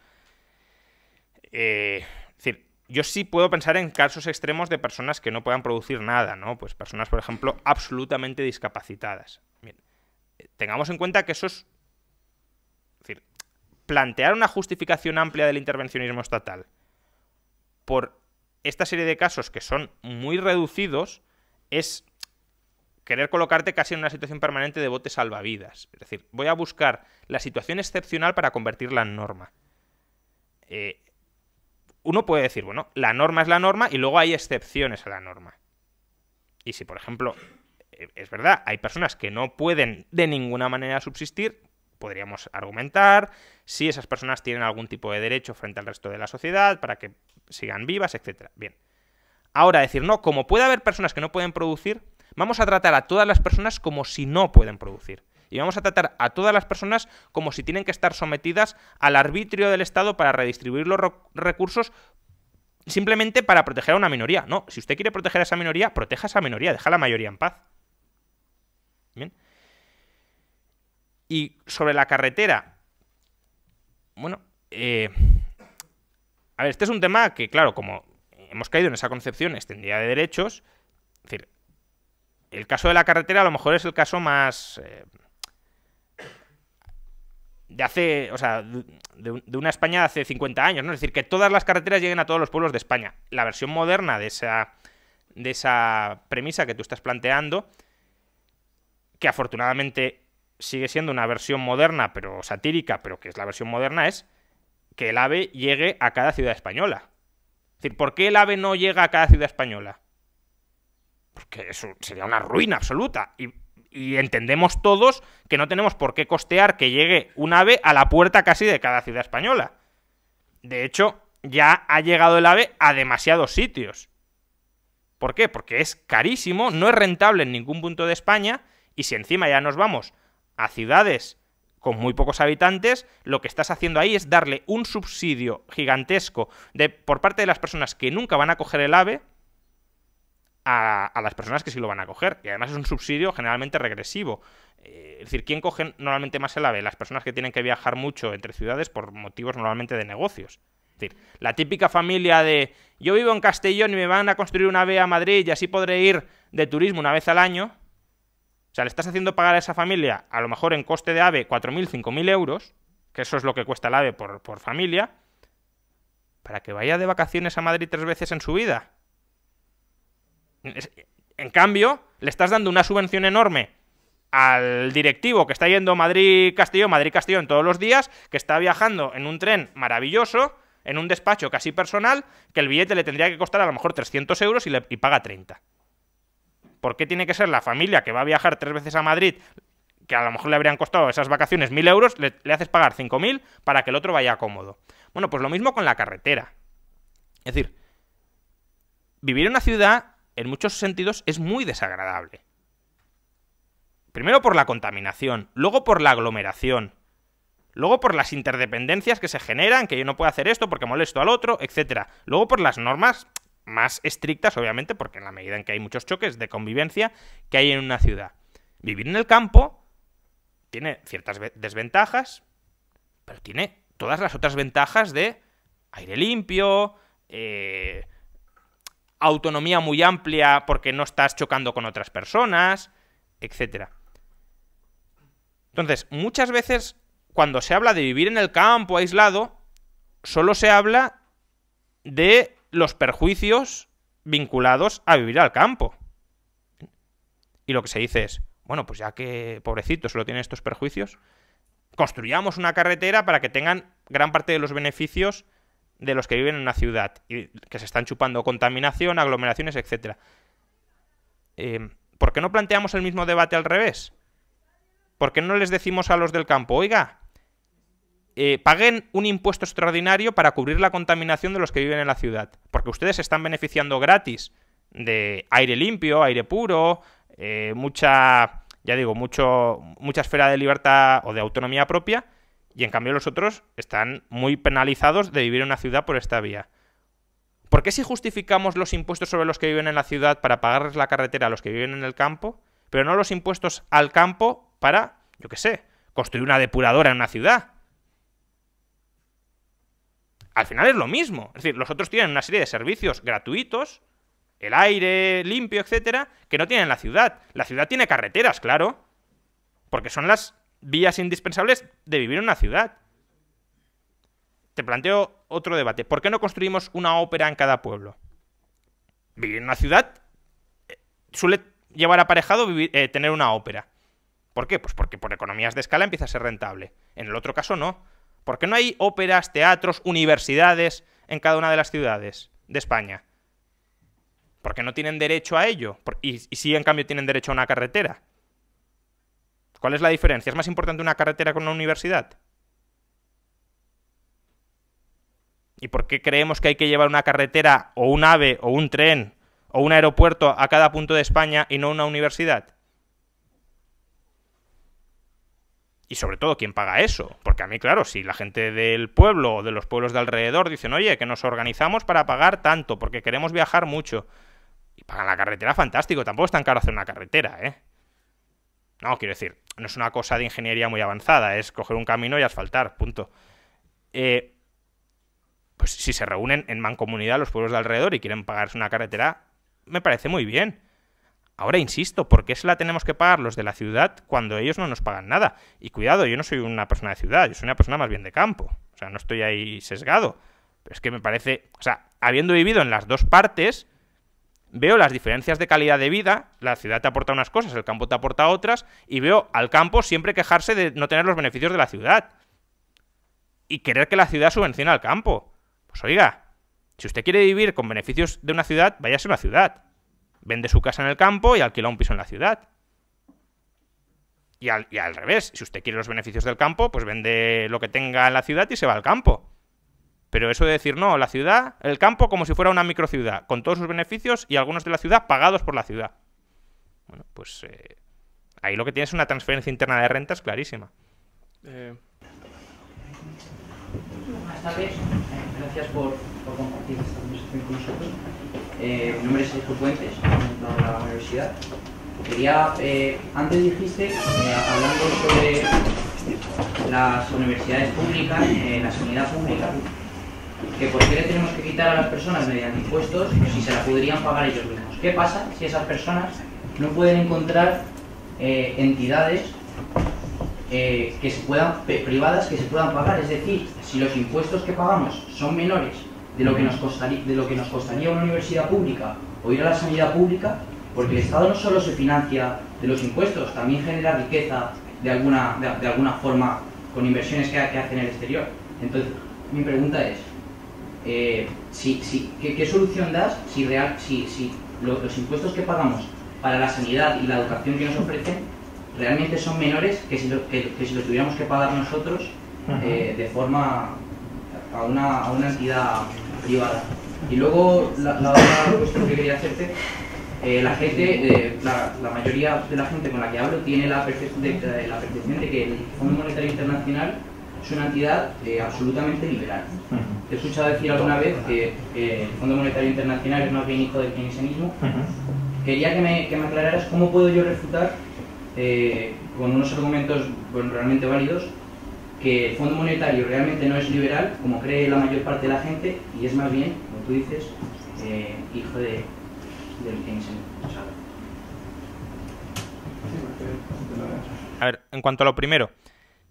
Eh, es decir, yo sí puedo pensar en casos extremos de personas que no puedan producir nada, ¿no? Pues personas, por ejemplo, absolutamente discapacitadas. Eh, tengamos en cuenta que eso es... Es decir, plantear una justificación amplia del intervencionismo estatal por esta serie de casos que son muy reducidos es querer colocarte casi en una situación permanente de bote salvavidas. Es decir, voy a buscar la situación excepcional para convertirla en norma. Eh, uno puede decir, bueno, la norma es la norma y luego hay excepciones a la norma. Y si, por ejemplo, eh, es verdad, hay personas que no pueden de ninguna manera subsistir, podríamos argumentar si esas personas tienen algún tipo de derecho frente al resto de la sociedad para que sigan vivas, etcétera. Bien. Ahora decir, no, como puede haber personas que no pueden producir, vamos a tratar a todas las personas como si no pueden producir. Y vamos a tratar a todas las personas como si tienen que estar sometidas al arbitrio del Estado para redistribuir los recursos simplemente para proteger a una minoría. No, si usted quiere proteger a esa minoría, proteja a esa minoría, deja a la mayoría en paz. Bien. Y sobre la carretera, bueno, eh, a ver, este es un tema que, claro, como hemos caído en esa concepción extendida de derechos, es decir, el caso de la carretera a lo mejor es el caso más... Eh, de hace, o sea, de, una España de hace 50 años, ¿no? Es decir, que todas las carreteras lleguen a todos los pueblos de España. La versión moderna de esa, de esa premisa que tú estás planteando, que afortunadamente sigue siendo una versión moderna, pero satírica, pero que es la versión moderna, es que el AVE llegue a cada ciudad española. Es decir, ¿por qué el AVE no llega a cada ciudad española? Porque eso sería una ruina absoluta. Y, entendemos todos que no tenemos por qué costear que llegue un AVE a la puerta casi de cada ciudad española. De hecho, ya ha llegado el AVE a demasiados sitios. ¿Por qué? Porque es carísimo, no es rentable en ningún punto de España, y si encima ya nos vamos a ciudades con muy pocos habitantes, lo que estás haciendo ahí es darle un subsidio gigantesco de, por parte de las personas que nunca van a coger el AVE a, las personas que sí lo van a coger. Y además es un subsidio generalmente regresivo. Eh, es decir, ¿quién coge normalmente más el AVE? Las personas que tienen que viajar mucho entre ciudades por motivos normalmente de negocios. Es decir, la típica familia de yo vivo en Castellón y me van a construir un AVE a Madrid y así podré ir de turismo una vez al año o sea, le estás haciendo pagar a esa familia, a lo mejor en coste de AVE, 4.000, 5.000 euros, que eso es lo que cuesta el AVE por, por familia, para que vaya de vacaciones a Madrid tres veces en su vida. En cambio, le estás dando una subvención enorme al directivo que está yendo Madrid-Castellón, Madrid-Castellón todos los días, que está viajando en un tren maravilloso, en un despacho casi personal, que el billete le tendría que costar a lo mejor 300 euros y, le, paga 30. ¿Por qué tiene que ser la familia que va a viajar tres veces a Madrid, que a lo mejor le habrían costado esas vacaciones mil euros, le, haces pagar cinco mil para que el otro vaya cómodo? Bueno, pues lo mismo con la carretera. Es decir, vivir en una ciudad, en muchos sentidos, es muy desagradable. Primero por la contaminación, luego por la aglomeración, luego por las interdependencias que se generan, que yo no puedo hacer esto porque molesto al otro, etc. Luego por las normas más estrictas, obviamente, porque en la medida en que hay muchos choques de convivencia que hay en una ciudad. Vivir en el campo tiene ciertas desventajas, pero tiene todas las otras ventajas de aire limpio, eh, autonomía muy amplia porque no estás chocando con otras personas, etc. Entonces, muchas veces cuando se habla de vivir en el campo aislado, solo se habla de los perjuicios vinculados a vivir al campo. Y lo que se dice es, bueno, pues ya que pobrecito solo tiene estos perjuicios, construyamos una carretera para que tengan gran parte de los beneficios de los que viven en una ciudad y que se están chupando contaminación, aglomeraciones, etc. Eh, ¿Por qué no planteamos el mismo debate al revés? ¿Por qué no les decimos a los del campo, oiga, eh, paguen un impuesto extraordinario para cubrir la contaminación de los que viven en la ciudad? Porque ustedes se están beneficiando gratis de aire limpio, aire puro, eh, mucha, ya digo, mucho, mucha esfera de libertad o de autonomía propia, y en cambio los otros están muy penalizados de vivir en una ciudad por esta vía. ¿Por qué si justificamos los impuestos sobre los que viven en la ciudad para pagarles la carretera a los que viven en el campo, pero no los impuestos al campo para, yo qué sé, construir una depuradora en una ciudad? Al final es lo mismo. Es decir, los otros tienen una serie de servicios gratuitos, el aire limpio, etcétera, que no tienen la ciudad. La ciudad tiene carreteras, claro, porque son las vías indispensables de vivir en una ciudad. Te planteo otro debate. ¿Por qué no construimos una ópera en cada pueblo? Vivir en una ciudad eh, suele llevar aparejado eh, tener una ópera. ¿Por qué? Pues porque por economías de escala empieza a ser rentable. En el otro caso no. ¿Por qué no hay óperas, teatros, universidades en cada una de las ciudades de España? Porque no tienen derecho a ello. Y, y sí, en cambio, tienen derecho a una carretera. ¿Cuál es la diferencia? ¿Es más importante una carretera con una universidad? ¿Y por qué creemos que hay que llevar una carretera o un ave o un tren o un aeropuerto a cada punto de España y no una universidad? Y sobre todo, ¿quién paga eso? Porque a mí, claro, si la gente del pueblo o de los pueblos de alrededor dicen, oye, que nos organizamos para pagar tanto, porque queremos viajar mucho, y pagan la carretera, fantástico, tampoco es tan caro hacer una carretera, ¿eh? No, quiero decir, no es una cosa de ingeniería muy avanzada, es coger un camino y asfaltar, punto. Eh, pues si se reúnen en mancomunidad los pueblos de alrededor y quieren pagarse una carretera, me parece muy bien. Ahora insisto, ¿por qué se la tenemos que pagar los de la ciudad cuando ellos no nos pagan nada? Y cuidado, yo no soy una persona de ciudad, yo soy una persona más bien de campo. O sea, no estoy ahí sesgado. Pero es que me parece, o sea, habiendo vivido en las dos partes, veo las diferencias de calidad de vida, la ciudad te aporta unas cosas, el campo te aporta otras, y veo al campo siempre quejarse de no tener los beneficios de la ciudad. Y querer que la ciudad subvencione al campo. Pues oiga, si usted quiere vivir con beneficios de una ciudad, váyase a una ciudad. Vende su casa en el campo y alquila un piso en la ciudad. Y al, y al revés, si usted quiere los beneficios del campo, pues vende lo que tenga en la ciudad y se va al campo. Pero eso de decir, no, la ciudad, el campo como si fuera una microciudad, con todos sus beneficios y algunos de la ciudad pagados por la ciudad. Bueno, pues eh, ahí lo que tienes es una transferencia interna de rentas clarísima. Eh. Buenas tardes, gracias por, compartir esta conversación con nosotros. Eh, mi nombre es Sergio Puentes, de la universidad. Quería, antes dijiste, hablando sobre las universidades públicas, la sanidad pública, que por qué le tenemos que quitar a las personas mediante impuestos si se la podrían pagar ellos mismos. ¿Qué pasa si esas personas no pueden encontrar eh, entidades eh, que se puedan, privadas que se puedan pagar? Es decir, si los impuestos que pagamos son menores de lo que nos costaría, de lo que nos costaría una universidad pública o ir a la sanidad pública, porque el Estado no solo se financia de los impuestos, también genera riqueza de alguna, de, alguna forma con inversiones que, que hace en el exterior. Entonces, mi pregunta es, eh, si, si, ¿qué, solución das si, real, si, si los impuestos que pagamos para la sanidad y la educación que nos ofrecen realmente son menores que si lo, que, si lo tuviéramos que pagar nosotros eh, de forma a una, a una, entidad privada? Y luego la, la otra cuestión que quería hacerte, eh, la gente, la, la, mayoría de la gente con la que hablo tiene la percepción de, la percepción de que el Fondo Monetario Internacional es una entidad absolutamente liberal. He escuchado decir alguna vez que el Fondo Monetario Internacional es más bien hijo del keynesianismo. Quería que me, que me, aclararas cómo puedo yo refutar, eh, con unos argumentos realmente válidos, que el Fondo Monetario realmente no es liberal, como cree la mayor parte de la gente, y es más bien, como tú dices, eh, hijo de, del keynesianismo. A ver, en cuanto a lo primero,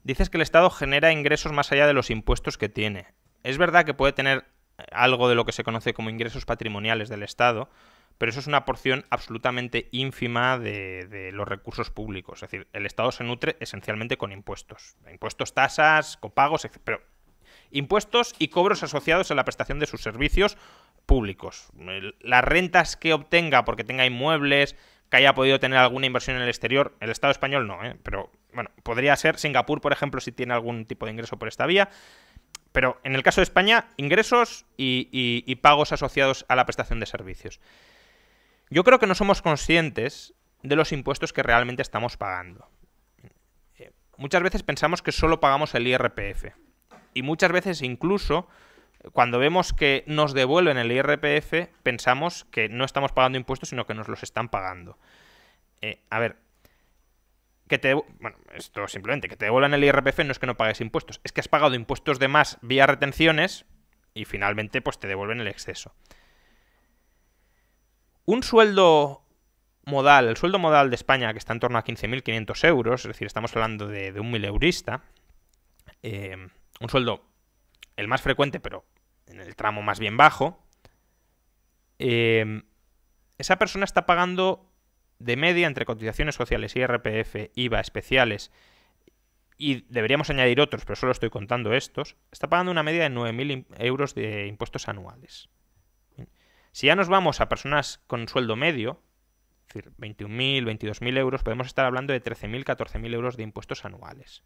Dices que el Estado genera ingresos más allá de los impuestos que tiene. Es verdad que puede tener algo de lo que se conoce como ingresos patrimoniales del Estado, pero eso es una porción absolutamente ínfima de, los recursos públicos. Es decir, el Estado se nutre esencialmente con impuestos. Impuestos, tasas, copagos, etc. Pero impuestos y cobros asociados a la prestación de sus servicios públicos. Las rentas que obtenga porque tenga inmuebles, que haya podido tener alguna inversión en el exterior, el Estado español no, ¿eh? pero bueno, podría ser Singapur, por ejemplo, si tiene algún tipo de ingreso por esta vía. Pero en el caso de España, ingresos y, pagos asociados a la prestación de servicios. Yo creo que no somos conscientes de los impuestos que realmente estamos pagando. Eh, muchas veces pensamos que solo pagamos el IRPF. Y muchas veces incluso cuando vemos que nos devuelven el IRPF, pensamos que no estamos pagando impuestos, sino que nos los están pagando. Eh, a ver, que te... Bueno, esto simplemente, que te devuelvan el IRPF no es que no pagues impuestos, es que has pagado impuestos de más vía retenciones y finalmente pues te devuelven el exceso. Un sueldo modal, el sueldo modal de España, que está en torno a 15.500 euros, es decir, estamos hablando de, un mileurista, eh, un sueldo el más frecuente, pero en el tramo más bien bajo, eh, esa persona está pagando de media entre cotizaciones sociales, IRPF, IVA, especiales, y deberíamos añadir otros, pero solo estoy contando estos, está pagando una media de 9.000 euros de impuestos anuales. Si ya nos vamos a personas con sueldo medio, es decir, 21.000, 22.000 euros, podemos estar hablando de 13.000, 14.000 euros de impuestos anuales.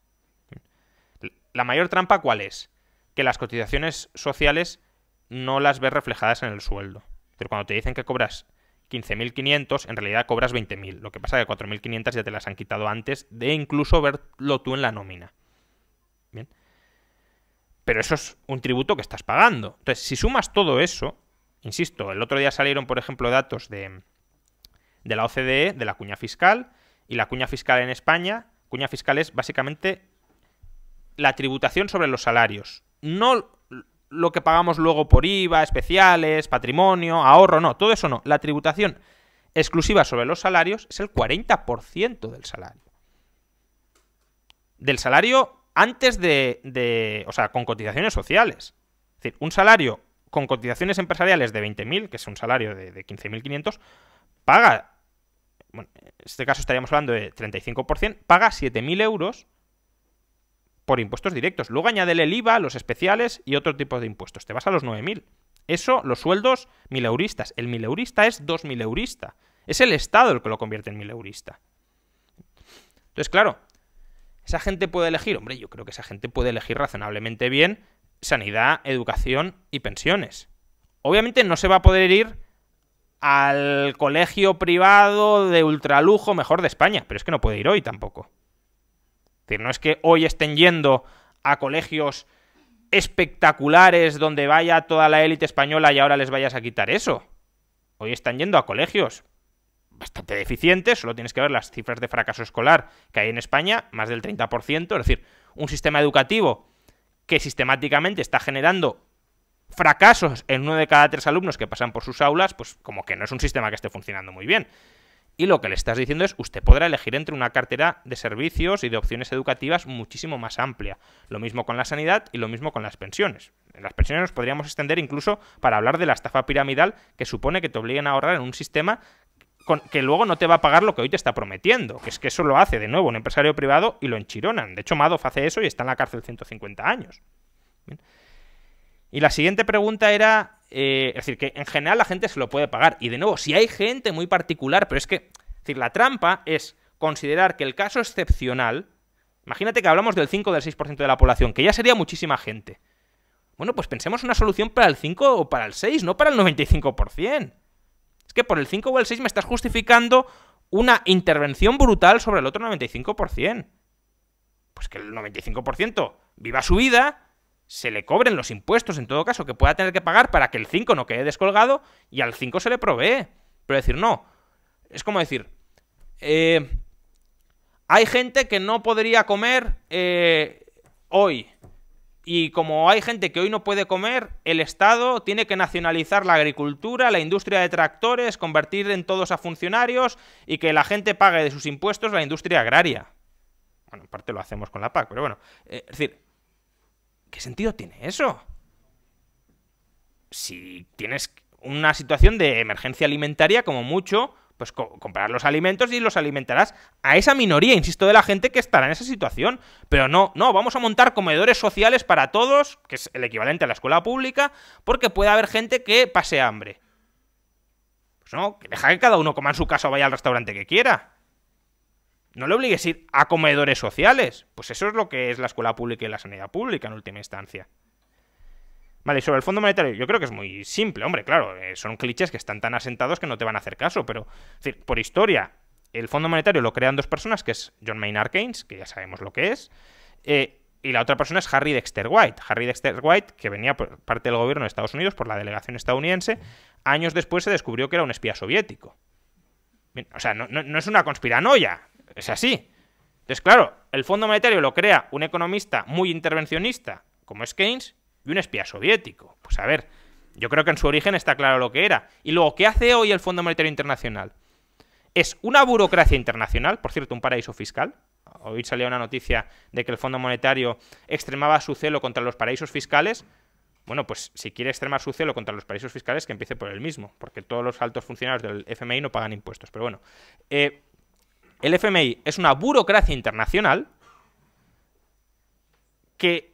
La mayor trampa, ¿cuál es? Que las cotizaciones sociales no las ves reflejadas en el sueldo. Pero cuando te dicen que cobras 15.500, en realidad cobras 20.000. Lo que pasa es que 4.500 ya te las han quitado antes de incluso verlo tú en la nómina. Bien. Pero eso es un tributo que estás pagando. Entonces, si sumas todo eso, insisto, el otro día salieron, por ejemplo, datos de, de la OCDE, de la cuña fiscal, y la cuña fiscal en España, cuña fiscal es básicamente la tributación sobre los salarios. No lo que pagamos luego por IVA, especiales, patrimonio, ahorro, no, todo eso no. La tributación exclusiva sobre los salarios es el 40% del salario. Del salario antes de, o sea, con cotizaciones sociales. Es decir, un salario con cotizaciones empresariales de 20.000, que es un salario de, de 15.500, paga, bueno, en este caso estaríamos hablando de 35%, paga 7.000 euros por impuestos directos. Luego añádele el IVA, los especiales y otro tipo de impuestos. Te vas a los 9.000. Eso, los sueldos mileuristas. El mileurista es 2.000eurista. Es el Estado el que lo convierte en mileurista. Entonces, claro, esa gente puede elegir, hombre, yo creo que esa gente puede elegir razonablemente bien sanidad, educación y pensiones. Obviamente no se va a poder ir al colegio privado de ultralujo mejor de España, pero es que no puede ir hoy tampoco. Es decir, no es que hoy estén yendo a colegios espectaculares donde vaya toda la élite española y ahora les vayas a quitar eso. Hoy están yendo a colegios bastante deficientes, solo tienes que ver las cifras de fracaso escolar que hay en España, más del 30%, es decir, un sistema educativo que sistemáticamente está generando fracasos en uno de cada tres alumnos que pasan por sus aulas, pues como que no es un sistema que esté funcionando muy bien. Y lo que le estás diciendo es, usted podrá elegir entre una cartera de servicios y de opciones educativas muchísimo más amplia. Lo mismo con la sanidad y lo mismo con las pensiones. En las pensiones nos podríamos extender incluso para hablar de la estafa piramidal que supone que te obliguen a ahorrar en un sistema que luego no te va a pagar lo que hoy te está prometiendo. Que es que eso lo hace de nuevo un empresario privado y lo enchironan. De hecho, Madoff hace eso y está en la cárcel 150 años. Y la siguiente pregunta era, eh, es decir, que en general la gente se lo puede pagar. Y de nuevo, si hay gente muy particular, pero es que, es decir, la trampa es considerar que el caso excepcional, imagínate que hablamos del 5 o del 6% de la población, que ya sería muchísima gente. Bueno, pues pensemos una solución para el 5 o para el 6, no para el 95%. Es que por el 5 o el 6 me estás justificando una intervención brutal sobre el otro 95%. Pues que el 95% viva su vida se le cobren los impuestos en todo caso que pueda tener que pagar para que el 5 no quede descolgado y al 5 se le provee. Pero decir, no, es como decir, eh, hay gente que no podría comer eh, hoy. Y como hay gente que hoy no puede comer, el Estado tiene que nacionalizar la agricultura, la industria de tractores, convertir en todos a funcionarios y que la gente pague de sus impuestos la industria agraria. Bueno, en parte lo hacemos con la PAC, pero bueno. Eh, es decir, ¿qué sentido tiene eso? Si tienes una situación de emergencia alimentaria, como mucho, pues comprar los alimentos y los alimentarás a esa minoría, insisto, de la gente que estará en esa situación. Pero no, no, vamos a montar comedores sociales para todos, que es el equivalente a la escuela pública, porque puede haber gente que pase hambre. Pues no, que deja que cada uno coma en su casa o vaya al restaurante que quiera. No le obligues a ir a comedores sociales. Pues eso es lo que es la escuela pública y la sanidad pública en última instancia. Vale, y sobre el Fondo Monetario, yo creo que es muy simple, hombre, claro, eh, son clichés que están tan asentados que no te van a hacer caso, pero, por historia, el Fondo Monetario lo crean dos personas, que es John Maynard Keynes, que ya sabemos lo que es, eh, y la otra persona es Harry Dexter White. Harry Dexter White, que venía por parte del gobierno de Estados Unidos, por la delegación estadounidense, años después se descubrió que era un espía soviético. o sea, no es una conspiranoia, es así. Entonces, claro, el Fondo Monetario lo crea un economista muy intervencionista, como es Keynes, y un espía soviético. Pues a ver, yo creo que en su origen está claro lo que era. Y luego, ¿qué hace hoy el Fondo Monetario Internacional? Es una burocracia internacional, por cierto, un paraíso fiscal. Hoy salía una noticia de que el Fondo Monetario extremaba su celo contra los paraísos fiscales. Bueno, pues si quiere extremar su celo contra los paraísos fiscales, que empiece por el mismo, porque todos los altos funcionarios del FMI no pagan impuestos. Pero bueno, eh, el FMI es una burocracia internacional que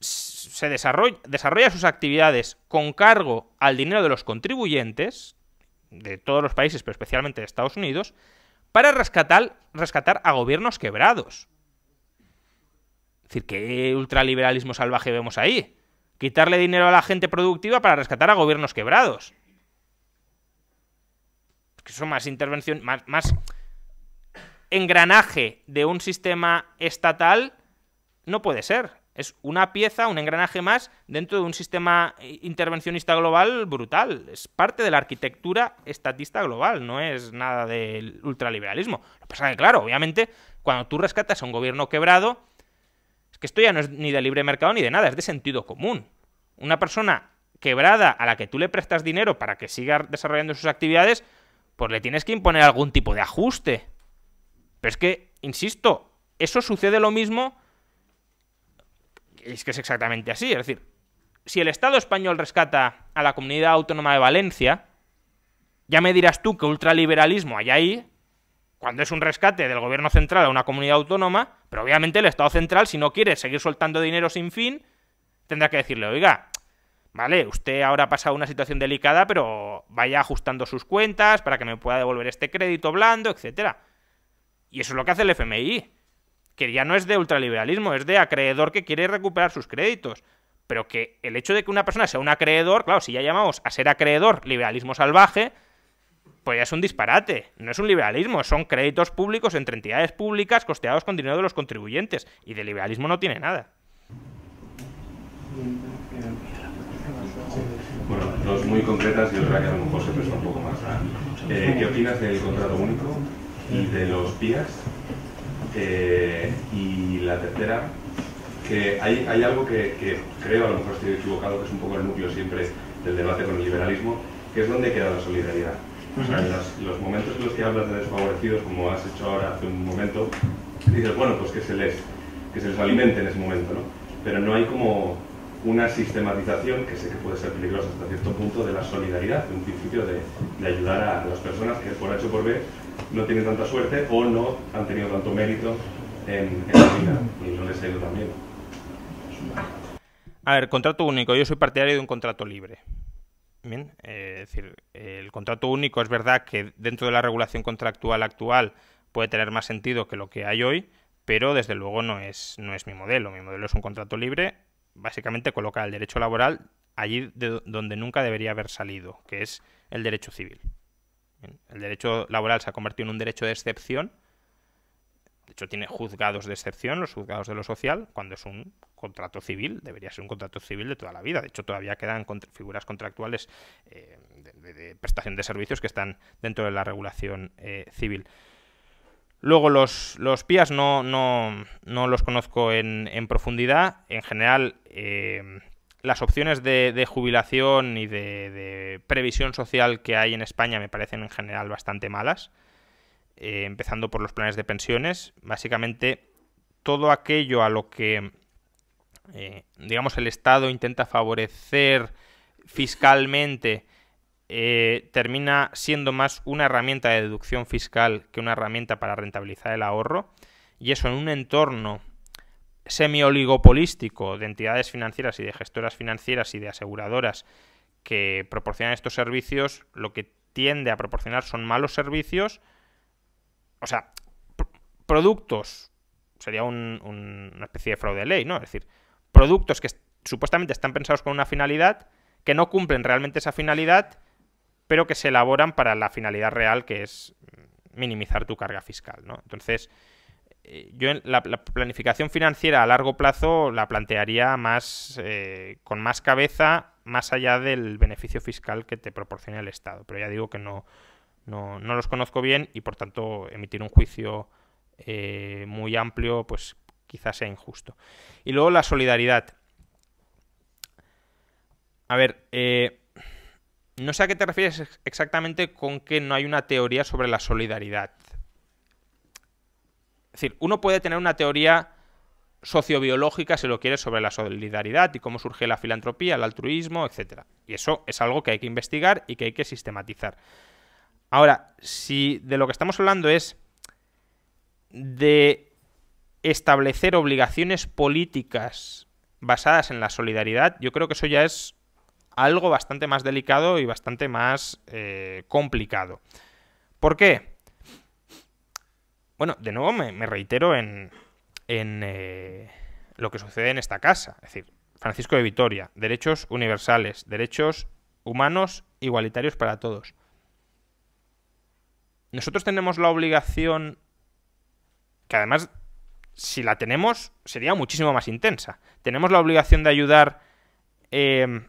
se desarrolla, desarrolla sus actividades con cargo al dinero de los contribuyentes, de todos los países, pero especialmente de Estados Unidos, para rescatar, rescatar a gobiernos quebrados. Es decir, ¿qué ultraliberalismo salvaje vemos ahí? Quitarle dinero a la gente productiva para rescatar a gobiernos quebrados. Que eso más intervención, más engranaje de un sistema estatal no puede ser es una pieza, un engranaje más dentro de un sistema intervencionista global brutal. Es parte de la arquitectura estatista global, no es nada del ultraliberalismo. Lo que pasa es que, claro, obviamente, cuando tú rescatas a un gobierno quebrado, es que esto ya no es ni de libre mercado ni de nada, es de sentido común. Una persona quebrada a la que tú le prestas dinero para que siga desarrollando sus actividades, pues le tienes que imponer algún tipo de ajuste. Pero es que, insisto, eso sucede lo mismo es que es exactamente así. Es decir, si el Estado español rescata a la comunidad autónoma de Valencia, ya me dirás tú que ultraliberalismo hay ahí, cuando es un rescate del gobierno central a una comunidad autónoma, pero obviamente el Estado central, si no quiere seguir soltando dinero sin fin, tendrá que decirle, oiga, vale, usted ahora ha pasado una situación delicada, pero vaya ajustando sus cuentas para que me pueda devolver este crédito blando, etcétera. Y eso es lo que hace el FMI que ya no es de ultraliberalismo, es de acreedor que quiere recuperar sus créditos. Pero que el hecho de que una persona sea un acreedor, claro, si ya llamamos a ser acreedor liberalismo salvaje, pues ya es un disparate. No es un liberalismo, son créditos públicos entre entidades públicas costeados con dinero de los contribuyentes. Y de liberalismo no tiene nada. Bueno, dos muy concretas y otra que a lo mejor se presta un poco más. Eh, ¿Qué opinas del contrato único y de los PIAs eh, y la tercera, que hay, hay algo que, creo, a lo mejor estoy equivocado, que es un poco el núcleo siempre del debate con el liberalismo, que es donde queda la solidaridad. O sea, en los, momentos en los que hablas de desfavorecidos, como has hecho ahora hace un momento, dices, bueno, pues que se les, que se les alimente en ese momento, ¿no? Pero no hay como una sistematización, que sé que puede ser peligrosa hasta cierto punto, de la solidaridad, de un principio de, de ayudar a las personas que por H por B no tienen tanta suerte o no han tenido tanto mérito en, la vida y no les ha ido tan bien. A ver, contrato único. Yo soy partidario de un contrato libre. Bien, eh, es decir, el contrato único es verdad que dentro de la regulación contractual actual puede tener más sentido que lo que hay hoy, pero desde luego no es, no es mi modelo. Mi modelo es un contrato libre. Básicamente coloca el derecho laboral allí de donde nunca debería haber salido, que es el derecho civil. El derecho laboral se ha convertido en un derecho de excepción. De hecho, tiene juzgados de excepción, los juzgados de lo social, cuando es un contrato civil, debería ser un contrato civil de toda la vida. De hecho, todavía quedan figuras contractuales eh, de, prestación de servicios que están dentro de la regulación eh, civil. Luego los, los PIAs no, no, no los conozco en, profundidad. En general, eh, las opciones de, jubilación y de, previsión social que hay en España me parecen en general bastante malas. Eh, empezando por los planes de pensiones. Básicamente todo aquello a lo que, eh, digamos, el Estado intenta favorecer fiscalmente eh, termina siendo más una herramienta de deducción fiscal que una herramienta para rentabilizar el ahorro, y eso en un entorno semi-oligopolístico de entidades financieras y de gestoras financieras y de aseguradoras que proporcionan estos servicios, lo que tiende a proporcionar son malos servicios, o sea, productos, sería una especie de fraude de ley, ¿no? Es decir, productos que supuestamente están pensados con una finalidad, que no cumplen realmente esa finalidad, pero que se elaboran para la finalidad real, que es minimizar tu carga fiscal, ¿no? Entonces, yo la, planificación financiera a largo plazo la plantearía más eh, con más cabeza, más allá del beneficio fiscal que te proporciona el Estado. Pero ya digo que no, no, no los conozco bien y por tanto emitir un juicio eh, muy amplio, pues quizás sea injusto. Y luego la solidaridad. A ver, no sé a qué te refieres exactamente con que no hay una teoría sobre la solidaridad. Es decir, uno puede tener una teoría sociobiológica, si lo quiere, sobre la solidaridad y cómo surge la filantropía, el altruismo, etc. Y eso es algo que hay que investigar y que hay que sistematizar. Ahora, si de lo que estamos hablando es de establecer obligaciones políticas basadas en la solidaridad, yo creo que eso ya es algo bastante más delicado y bastante más eh, complicado. ¿Por qué? Bueno, de nuevo me, reitero en, eh, lo que sucede en esta casa. Es decir, Francisco de Vitoria, derechos universales, derechos humanos igualitarios para todos. Nosotros tenemos la obligación, que además, si la tenemos, sería muchísimo más intensa. Tenemos la obligación de ayudar eh,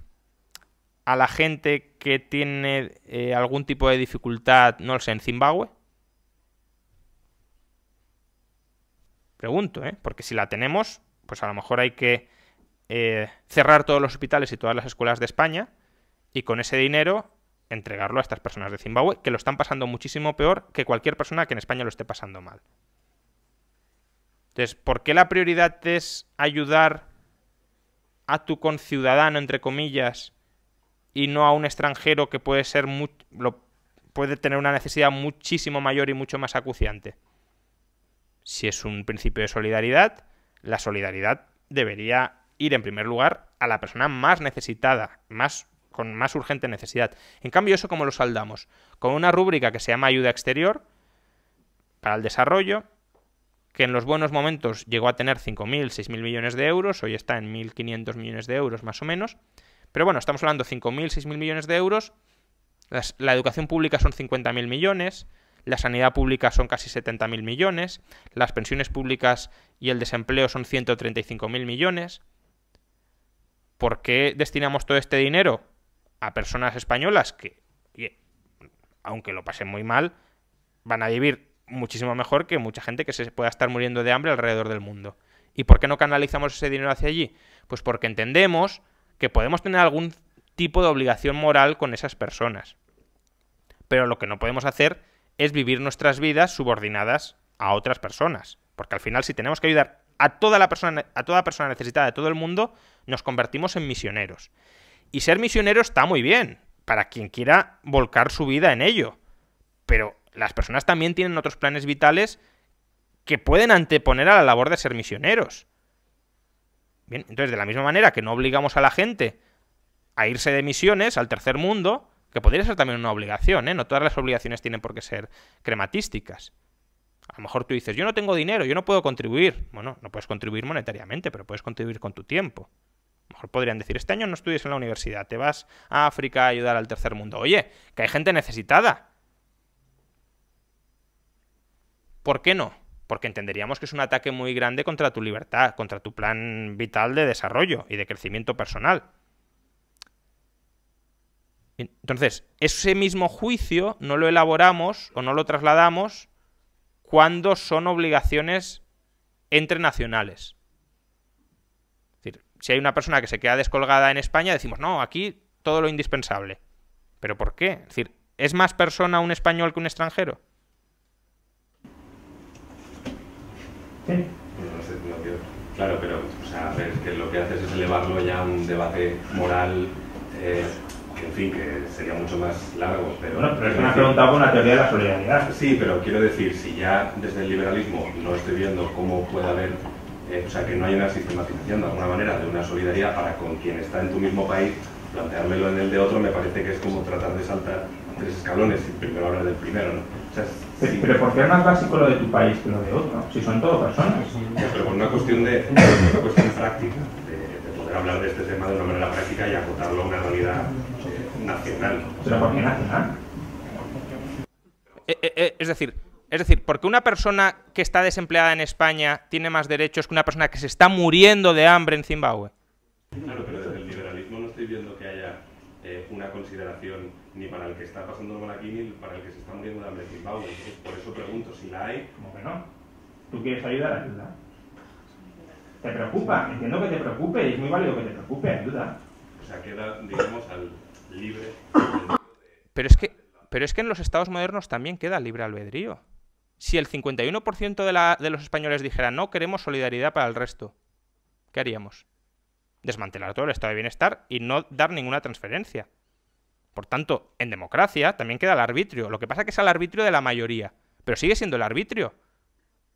a la gente que tiene eh, algún tipo de dificultad, no lo sé, en Zimbabue? Pregunto, ¿eh? Porque si la tenemos, pues a lo mejor hay que eh, cerrar todos los hospitales y todas las escuelas de España y con ese dinero entregarlo a estas personas de Zimbabue que lo están pasando muchísimo peor que cualquier persona que en España lo esté pasando mal. Entonces, ¿por qué la prioridad es ayudar a tu conciudadano, entre comillas, y no a un extranjero que puede ser puede tener una necesidad muchísimo mayor y mucho más acuciante. Si es un principio de solidaridad, la solidaridad debería ir en primer lugar a la persona más necesitada, más con más urgente necesidad. En cambio, eso como lo saldamos, con una rúbrica que se llama ayuda exterior para el desarrollo, que en los buenos momentos llegó a tener 5.000, 6.000 millones de euros, hoy está en 1.500 millones de euros más o menos, pero bueno, estamos hablando de 5.000, 6.000 millones de euros. la educación pública son 50.000 millones. La sanidad pública son casi 70.000 millones. Las pensiones públicas y el desempleo son 135.000 millones. ¿Por qué destinamos todo este dinero a personas españolas que, aunque lo pasen muy mal, van a vivir muchísimo mejor que mucha gente que se pueda estar muriendo de hambre alrededor del mundo? ¿Y por qué no canalizamos ese dinero hacia allí? Pues porque entendemos que podemos tener algún tipo de obligación moral con esas personas. Pero lo que no podemos hacer es vivir nuestras vidas subordinadas a otras personas. Porque al final, si tenemos que ayudar a toda la persona, a toda persona necesitada de todo el mundo, nos convertimos en misioneros. Y ser misionero está muy bien, para quien quiera volcar su vida en ello. Pero las personas también tienen otros planes vitales que pueden anteponer a la labor de ser misioneros. Bien, entonces de la misma manera que no obligamos a la gente a irse de misiones al tercer mundo, que podría ser también una obligación, ¿eh? No todas las obligaciones tienen por qué ser crematísticas. A lo mejor tú dices, yo no tengo dinero, yo no puedo contribuir. Bueno, no puedes contribuir monetariamente, pero puedes contribuir con tu tiempo. A lo mejor podrían decir, este año no estudies en la universidad, te vas a África a ayudar al tercer mundo. Oye, que hay gente necesitada. ¿Por qué no? porque entenderíamos que es un ataque muy grande contra tu libertad, contra tu plan vital de desarrollo y de crecimiento personal. Entonces, ese mismo juicio no lo elaboramos o no lo trasladamos cuando son obligaciones entre nacionales. Es decir, si hay una persona que se queda descolgada en España, decimos, no, aquí todo lo indispensable. ¿Pero por qué? Es decir, ¿es más persona un español que un extranjero? No sé, Claro, pero o sea, a ver, que lo que haces es elevarlo ya a un debate moral, eh, que en fin, que sería mucho más largo. Pero, Bueno, pero es que me has preguntado por una teoría de la solidaridad. Sí, pero quiero decir, si ya desde el liberalismo no estoy viendo cómo puede haber, eh, o sea, que no hay una sistematización de alguna manera de una solidaridad para con quien está en tu mismo país, planteármelo en el de otro me parece que es como tratar de saltar tres escalones y primero hablar del primero, ¿no? O sea, Pero, sí, pero ¿por qué es más básico lo de tu país que lo de otro? Si son todo personas. pero por una cuestión de [LAUGHS] una cuestión práctica, de, de poder hablar de este tema de una manera práctica y acotarlo a una realidad nacional. Pero ¿por qué nacional? Eh, eh, eh, es decir, es decir, porque una persona que está desempleada en España tiene más derechos que una persona que se está muriendo de hambre en Zimbabue. Claro, pero desde el liberalismo no estoy viendo que haya eh, una consideración ni para el que está pasando mal aquí ni para el que se está muriendo de hambre en Zimbabue. Por eso pregunto si la hay. Como que no. Tú quieres ayudar, ayuda. ¿Te preocupa? Entiendo que te preocupe y es muy válido que te preocupe, ayuda. O sea, queda, digamos, al libre. Pero es que, pero es que en los estados modernos también queda libre albedrío. Si el 51% de, la- de los españoles dijera no queremos solidaridad para el resto, ¿qué haríamos? Desmantelar todo el estado de bienestar y no dar ninguna transferencia. Por tanto, en democracia también queda el arbitrio. Lo que pasa es que es el arbitrio de la mayoría, pero sigue siendo el arbitrio.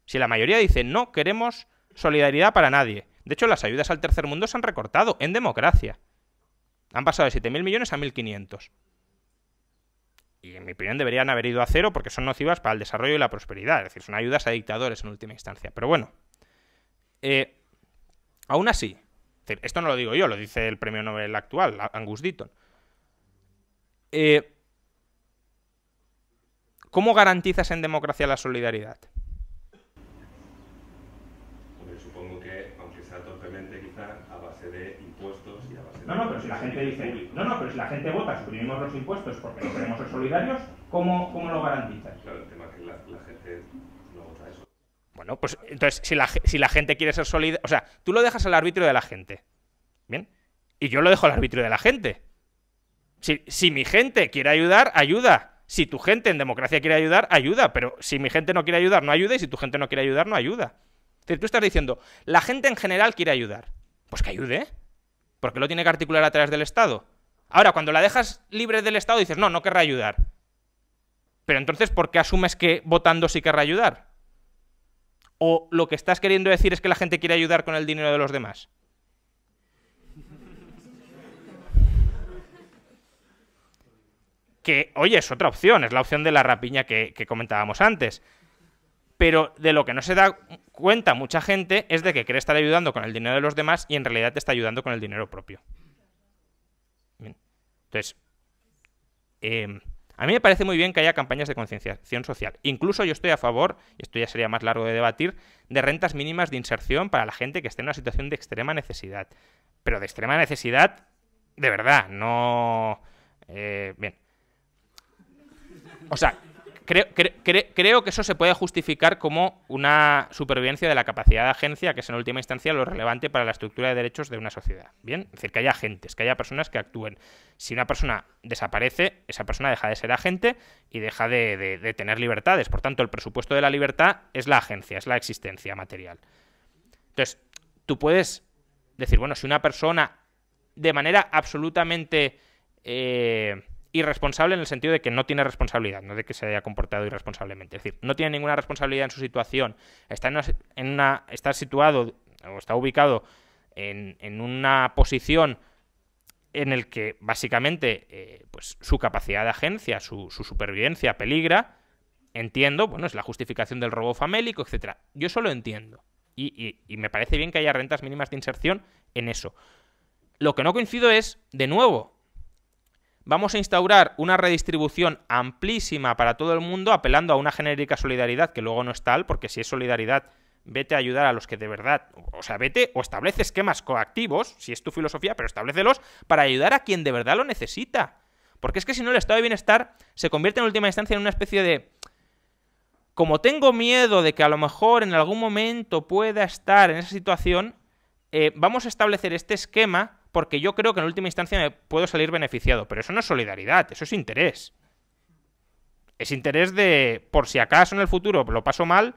Si la mayoría dice no queremos solidaridad para nadie. De hecho, las ayudas al tercer mundo se han recortado en democracia. Han pasado de 7.000 millones a 1.500 y en mi opinión deberían haber ido a cero porque son nocivas para el desarrollo y la prosperidad, es decir, son ayudas a dictadores en última instancia. Pero bueno, eh, aún así, esto no lo digo yo, lo dice el premio Nobel actual, Angus Deaton. Eh, ¿Cómo garantizas en democracia la solidaridad? Hombre, supongo que, aunque sea torpemente, quizá a base de impuestos y a base de. No, no, pero si la gente dice, no, no, pero si la gente vota, suprimimos los impuestos porque no queremos ser solidarios, ¿cómo, cómo lo garantizas? Claro, el tema es que la, la gente no vota eso. Bueno, pues entonces, si la, si la gente quiere ser solidaria, o sea, tú lo dejas al arbitrio de la gente, ¿bien? Y yo lo dejo al arbitrio de la gente. Si, si mi gente quiere ayudar, ayuda. Si tu gente en democracia quiere ayudar, ayuda. Pero si mi gente no quiere ayudar, no ayuda. Y si tu gente no quiere ayudar, no ayuda. Es decir, tú estás diciendo, la gente en general quiere ayudar. Pues que ayude. Porque lo tiene que articular a través del Estado. Ahora, cuando la dejas libre del Estado, dices, no, no querrá ayudar. Pero entonces, ¿por qué asumes que votando sí querrá ayudar? ¿O lo que estás queriendo decir es que la gente quiere ayudar con el dinero de los demás? Que, oye, es otra opción, es la opción de la rapiña que, que comentábamos antes. Pero de lo que no se da cuenta mucha gente es de que quiere estar ayudando con el dinero de los demás y en realidad te está ayudando con el dinero propio. Bien. Entonces, eh, a mí me parece muy bien que haya campañas de concienciación social. Incluso yo estoy a favor, y esto ya sería más largo de debatir, de rentas mínimas de inserción para la gente que esté en una situación de extrema necesidad. Pero de extrema necesidad, de verdad, no... eh, bien. O sea, creo, cre- cre- creo que eso se puede justificar como una supervivencia de la capacidad de agencia, que es en última instancia lo relevante para la estructura de derechos de una sociedad. Bien, es decir, que haya agentes, que haya personas que actúen. Si una persona desaparece, esa persona deja de ser agente y deja de, de- de tener libertades. Por tanto, el presupuesto de la libertad es la agencia, es la existencia material. Entonces, tú puedes decir, bueno, si una persona de manera absolutamente eh, irresponsable en el sentido de que no tiene responsabilidad, no de que se haya comportado irresponsablemente. Es decir, no tiene ninguna responsabilidad en su situación, está, en una, en una- está situado o está ubicado en, en una posición en el que básicamente eh, pues, su capacidad de agencia, su, su supervivencia peligra, entiendo, bueno, es la justificación del robo famélico, etcétera. Yo eso lo entiendo. Y, y- y me parece bien que haya rentas mínimas de inserción en eso. Lo que no coincido es, de nuevo, vamos a instaurar una redistribución amplísima para todo el mundo, apelando a una genérica solidaridad, que luego no es tal, porque si es solidaridad, vete a ayudar a los que de verdad, o sea, vete o establece esquemas coactivos, si es tu filosofía, pero establecelos para ayudar a quien de verdad lo necesita. Porque es que si no, el estado de bienestar se convierte en última instancia en una especie de como tengo miedo de que a lo mejor en algún momento pueda estar en esa situación, eh, vamos a establecer este esquema porque yo creo que en última instancia me puedo salir beneficiado. Pero eso no es solidaridad, eso es interés. Es interés de, por si acaso en el futuro lo paso mal,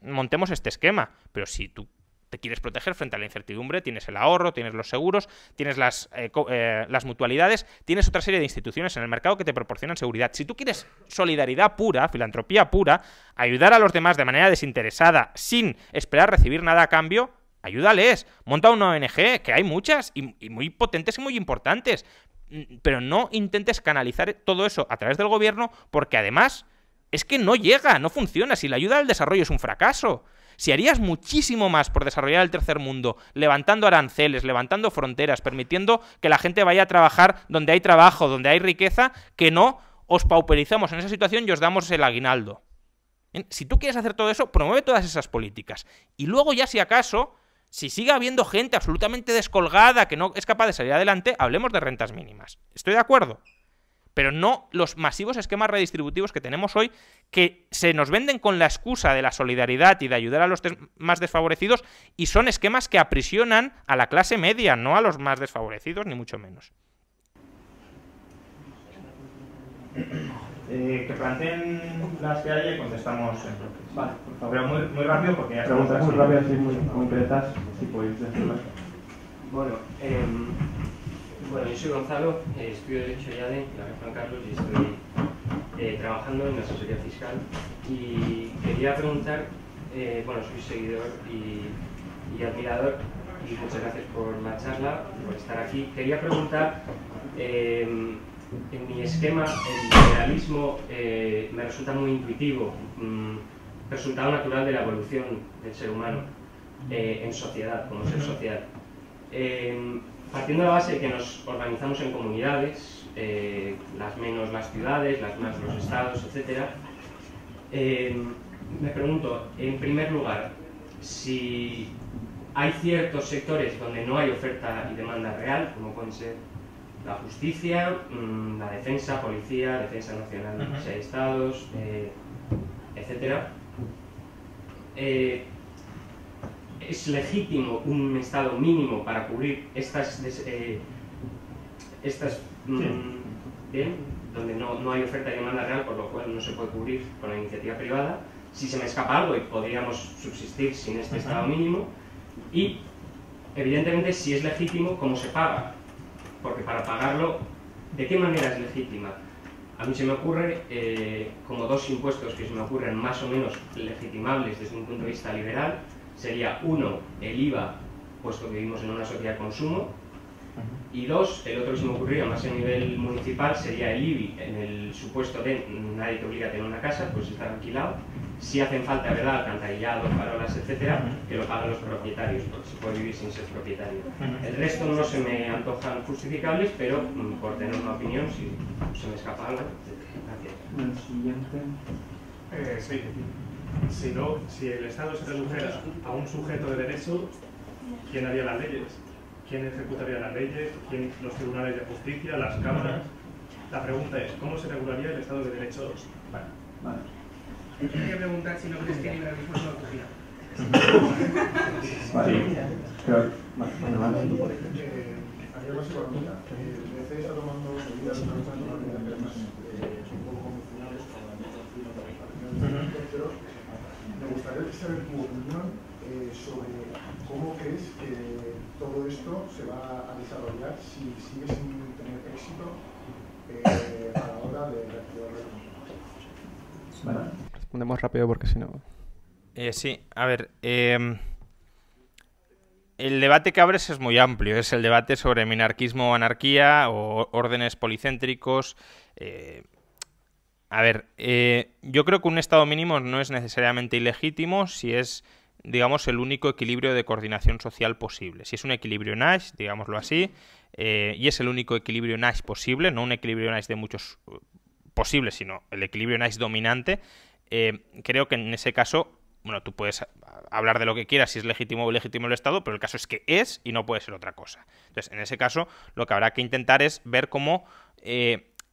montemos este esquema. Pero si tú te quieres proteger frente a la incertidumbre, tienes el ahorro, tienes los seguros, tienes las, eh, eh, las mutualidades, tienes otra serie de instituciones en el mercado que te proporcionan seguridad. Si tú quieres solidaridad pura, filantropía pura, ayudar a los demás de manera desinteresada, sin esperar recibir nada a cambio, ayúdales. Monta una ONG, que hay muchas y, muy potentes y muy importantes. Mm, pero no intentes canalizar todo eso a través del gobierno porque además es que no llega, no funciona. Si la ayuda al desarrollo es un fracaso. Si harías muchísimo más por desarrollar el tercer mundo, levantando aranceles, levantando fronteras, permitiendo que la gente vaya a trabajar donde hay trabajo, donde hay riqueza, que no os pauperizamos en esa situación y os damos el aguinaldo. Si tú quieres hacer todo eso, promueve todas esas políticas. Y luego ya si acaso, si sigue habiendo gente absolutamente descolgada que no es capaz de salir adelante, hablemos de rentas mínimas. ¿Estoy de acuerdo? pero no los masivos esquemas redistributivos que tenemos hoy que se nos venden con la excusa de la solidaridad y de ayudar a los más desfavorecidos y son esquemas que aprisionan a la clase media, no a los más desfavorecidos, ni mucho menos. [COUGHS] Eh, que planteen las que hay y contestamos en bloques. Vale, por favor. Pero muy, muy rápido porque ya Preguntas muy rápidas y muy concretas, si podéis decirlas. Bueno, eh, bueno, yo soy Gonzalo, eh, estudio Derecho ya de la Juan Carlos y estoy eh, trabajando en la asesoría fiscal. Y quería preguntar, eh, bueno, soy seguidor y, admirador y muchas gracias por la charla, por estar aquí. Quería preguntar, en mi esquema, el liberalismo me resulta muy intuitivo, mm, resultado natural de la evolución del ser humano en sociedad, como ser social partiendo de la base de que nos organizamos en comunidades, eh, las menos las ciudades, las más los estados, etc., eh, me pregunto, en primer lugar, si hay ciertos sectores donde no hay oferta y demanda real, como pueden ser la justicia, mm, la defensa, policía, defensa nacional, de uh estados, eh, etc es legítimo un estado mínimo para cubrir estas, eh, estas mm, bien, donde no, no, hay oferta y demanda real, por lo cual no se puede cubrir con la iniciativa privada. Si se me escapa algo y podríamos subsistir sin este estado mínimo. Y, evidentemente, si es legítimo, ¿cómo se paga? Porque para pagarlo, ¿de qué manera es legítima? A mí se me ocurre eh, como dos impuestos que se me ocurren más o menos legitimables desde un punto de vista liberal, sería uno, el IVA, puesto que vivimos en una sociedad de consumo, y dos, el otro que se me ocurriría más a nivel municipal sería el IBI, en el supuesto de nadie te obliga a tener una casa, pues estar alquilado. Si hacen falta, ¿verdad?, alcantarillado, farolas, etcétera, que lo pagan los propietarios, porque se puede vivir sin ser propietario. El resto no se me antojan justificables, pero mm, por tener una opinión, si se me escapa algo, Gracias. El siguiente. Eh, sí si, no, si el Estado se redujera a un sujeto de derecho, ¿quién haría las leyes? ¿Quién ejecutaría las leyes? ¿Quién, los tribunales de justicia? ¿Las cámaras? La pregunta es, ¿cómo se regularía el Estado de Derecho? Vale. vale. Quería preguntar si no crees que el liberalismo es una utopía. Vale. Pero, bueno, vale. Eh, ayer más economía. El BCE está tomando medidas de más un poco convencionales para la pero me gustaría saber tu opinión eh, sobre cómo crees que todo esto se va a desarrollar si sigue sin tener éxito eh, a la hora de reactivar Bueno, respondemos rápido porque si no... Eh, sí, a ver... Eh, el debate que abres es muy amplio. Es el debate sobre minarquismo o anarquía o órdenes policéntricos. Eh, a ver, eh, yo creo que un Estado mínimo no es necesariamente ilegítimo si es, digamos, el único equilibrio de coordinación social posible. Si es un equilibrio Nash, digámoslo así, eh, y es el único equilibrio Nash posible, no un equilibrio Nash de muchos uh, posibles, sino el equilibrio Nash dominante, eh, creo que en ese caso, bueno, tú puedes hablar de lo que quieras, si es legítimo o ilegítimo el Estado, pero el caso es que es y no puede ser otra cosa. Entonces, en ese caso, lo que habrá que intentar es ver cómo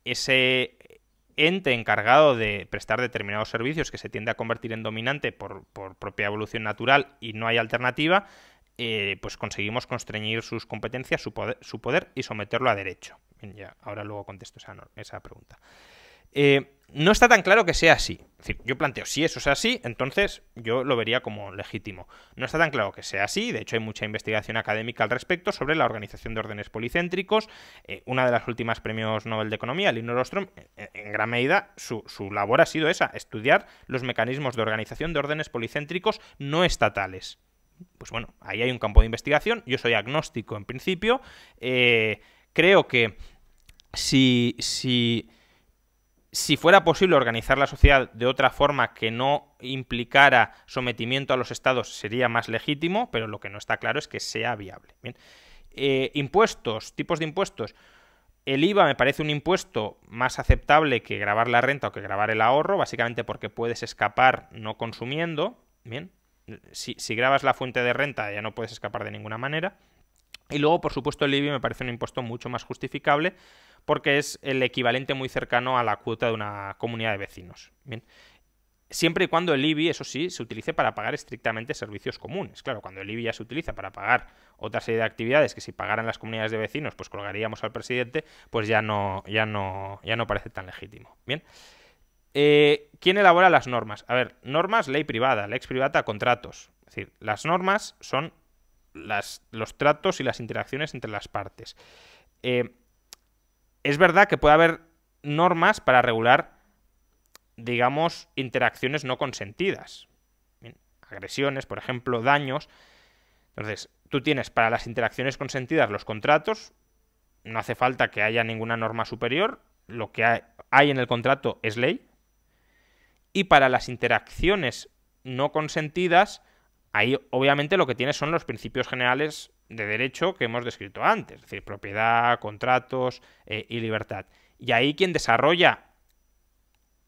ese ente encargado de prestar determinados servicios que se tiende a convertir en dominante por, propia evolución natural y no hay alternativa, eh, pues conseguimos constreñir sus competencias, su poder, su poder, y someterlo a derecho. ya, ahora luego contesto esa, esa pregunta. Eh, no está tan claro que sea así. Es decir, yo planteo, si eso es así, entonces yo lo vería como legítimo. No está tan claro que sea así, de hecho hay mucha investigación académica al respecto sobre la organización de órdenes policéntricos. Eh, una de las últimas premios Nobel de Economía, Linor Ostrom, en, en gran medida su, labor ha sido esa, estudiar los mecanismos de organización de órdenes policéntricos no estatales. Pues bueno, ahí hay un campo de investigación, yo soy agnóstico en principio, eh, creo que si... si si fuera posible organizar la sociedad de otra forma que no implicara sometimiento a los estados sería más legítimo, pero lo que no está claro es que sea viable. Bien. Eh, impuestos, tipos de impuestos. El IVA me parece un impuesto más aceptable que grabar la renta o que grabar el ahorro, básicamente porque puedes escapar no consumiendo. Bien. Si, si grabas la fuente de renta ya no puedes escapar de ninguna manera. Y luego, por supuesto, el IBI me parece un impuesto mucho más justificable porque es el equivalente muy cercano a la cuota de una comunidad de vecinos. Bien. Siempre y cuando el IBI, eso sí, se utilice para pagar estrictamente servicios comunes. Claro, cuando el IBI ya se utiliza para pagar otra serie de actividades que si pagaran las comunidades de vecinos, pues colgaríamos al presidente, pues ya no, ya no, ya no parece tan legítimo. Bien. Eh, ¿Quién elabora las normas? A ver, normas, ley privada, lex privada, contratos. Es decir, las normas son las, los tratos y las interacciones entre las partes. Eh, es verdad que puede haber normas para regular, digamos, interacciones no consentidas. Agresiones, por ejemplo, daños. Entonces, tú tienes para las interacciones consentidas los contratos, no hace falta que haya ninguna norma superior, lo que hay en el contrato es ley. Y para las interacciones no consentidas, ahí obviamente lo que tienes son los principios generales de derecho que hemos descrito antes, es decir, propiedad, contratos eh, y libertad. Y ahí quien desarrolla,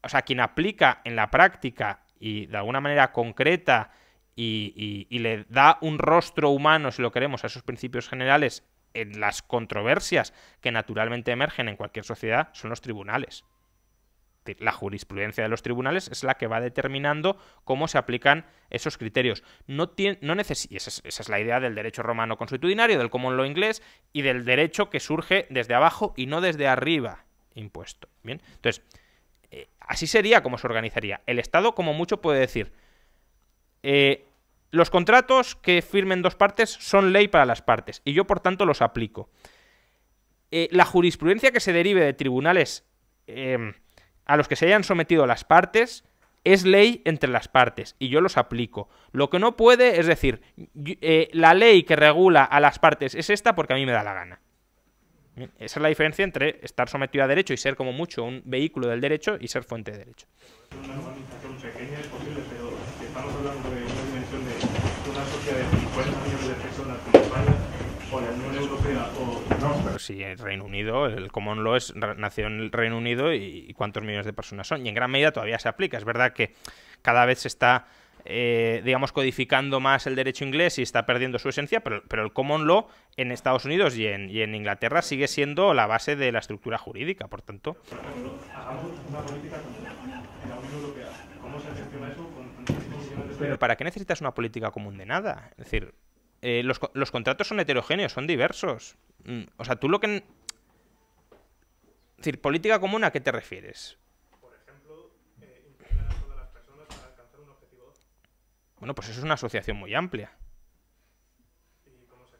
o sea, quien aplica en la práctica y de alguna manera concreta y, y, y le da un rostro humano, si lo queremos, a esos principios generales en las controversias que naturalmente emergen en cualquier sociedad, son los tribunales la jurisprudencia de los tribunales es la que va determinando cómo se aplican esos criterios. No tiene, no esa, es, la idea del derecho romano consuetudinario, del common law inglés y del derecho que surge desde abajo y no desde arriba impuesto. Bien, entonces, eh, así sería como se organizaría. El Estado, como mucho, puede decir, eh, los contratos que firmen dos partes son ley para las partes y yo, por tanto, los aplico. Eh, la jurisprudencia que se derive de tribunales a los que se hayan sometido las partes es ley entre las partes y yo los aplico. Lo que no puede es decir, eh, la ley que regula a las partes es esta porque a mí me da la gana. esa es la diferencia entre estar sometido a derecho y ser como mucho un vehículo del derecho y ser fuente de derecho. Una organización pequeña es posible, pero estamos hablando de una dimensión de una sociedad de 50 millones de personas como España o la Unión Europea o no, si el Reino Unido, el Common Law es, nació en el Reino Unido y, cuántos millones de personas son. Y en gran medida todavía se aplica. Es verdad que cada vez se está, eh, digamos, codificando más el derecho inglés y está perdiendo su esencia, pero, pero el Common Law en Estados Unidos y en, y en, Inglaterra sigue siendo la base de la estructura jurídica, por tanto. Por ejemplo, hagamos una política en la Unión Europea. ¿Cómo se gestiona eso con Pero ¿para qué necesitas una política común de nada? Es decir, eh, los, los, contratos son heterogéneos, son diversos. Mm, o sea, tú lo que... Es decir, política común, ¿a qué te refieres? Por ejemplo, eh, integrar a todas las personas para alcanzar un objetivo. Bueno, pues eso es una asociación muy amplia.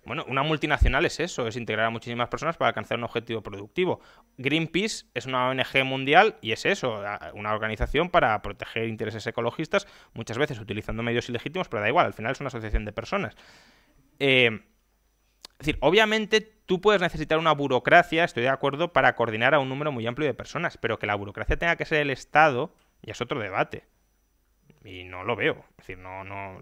Bueno, una multinacional es eso, es integrar a muchísimas personas para alcanzar un objetivo productivo. Greenpeace es una ONG mundial y es eso, una organización para proteger intereses ecologistas, muchas veces utilizando medios ilegítimos, pero da igual, al final es una asociación de personas. Eh, es decir, obviamente tú puedes necesitar una burocracia, estoy de acuerdo, para coordinar a un número muy amplio de personas, pero que la burocracia tenga que ser el Estado ya es otro debate. Y no lo veo. Es decir, no, no.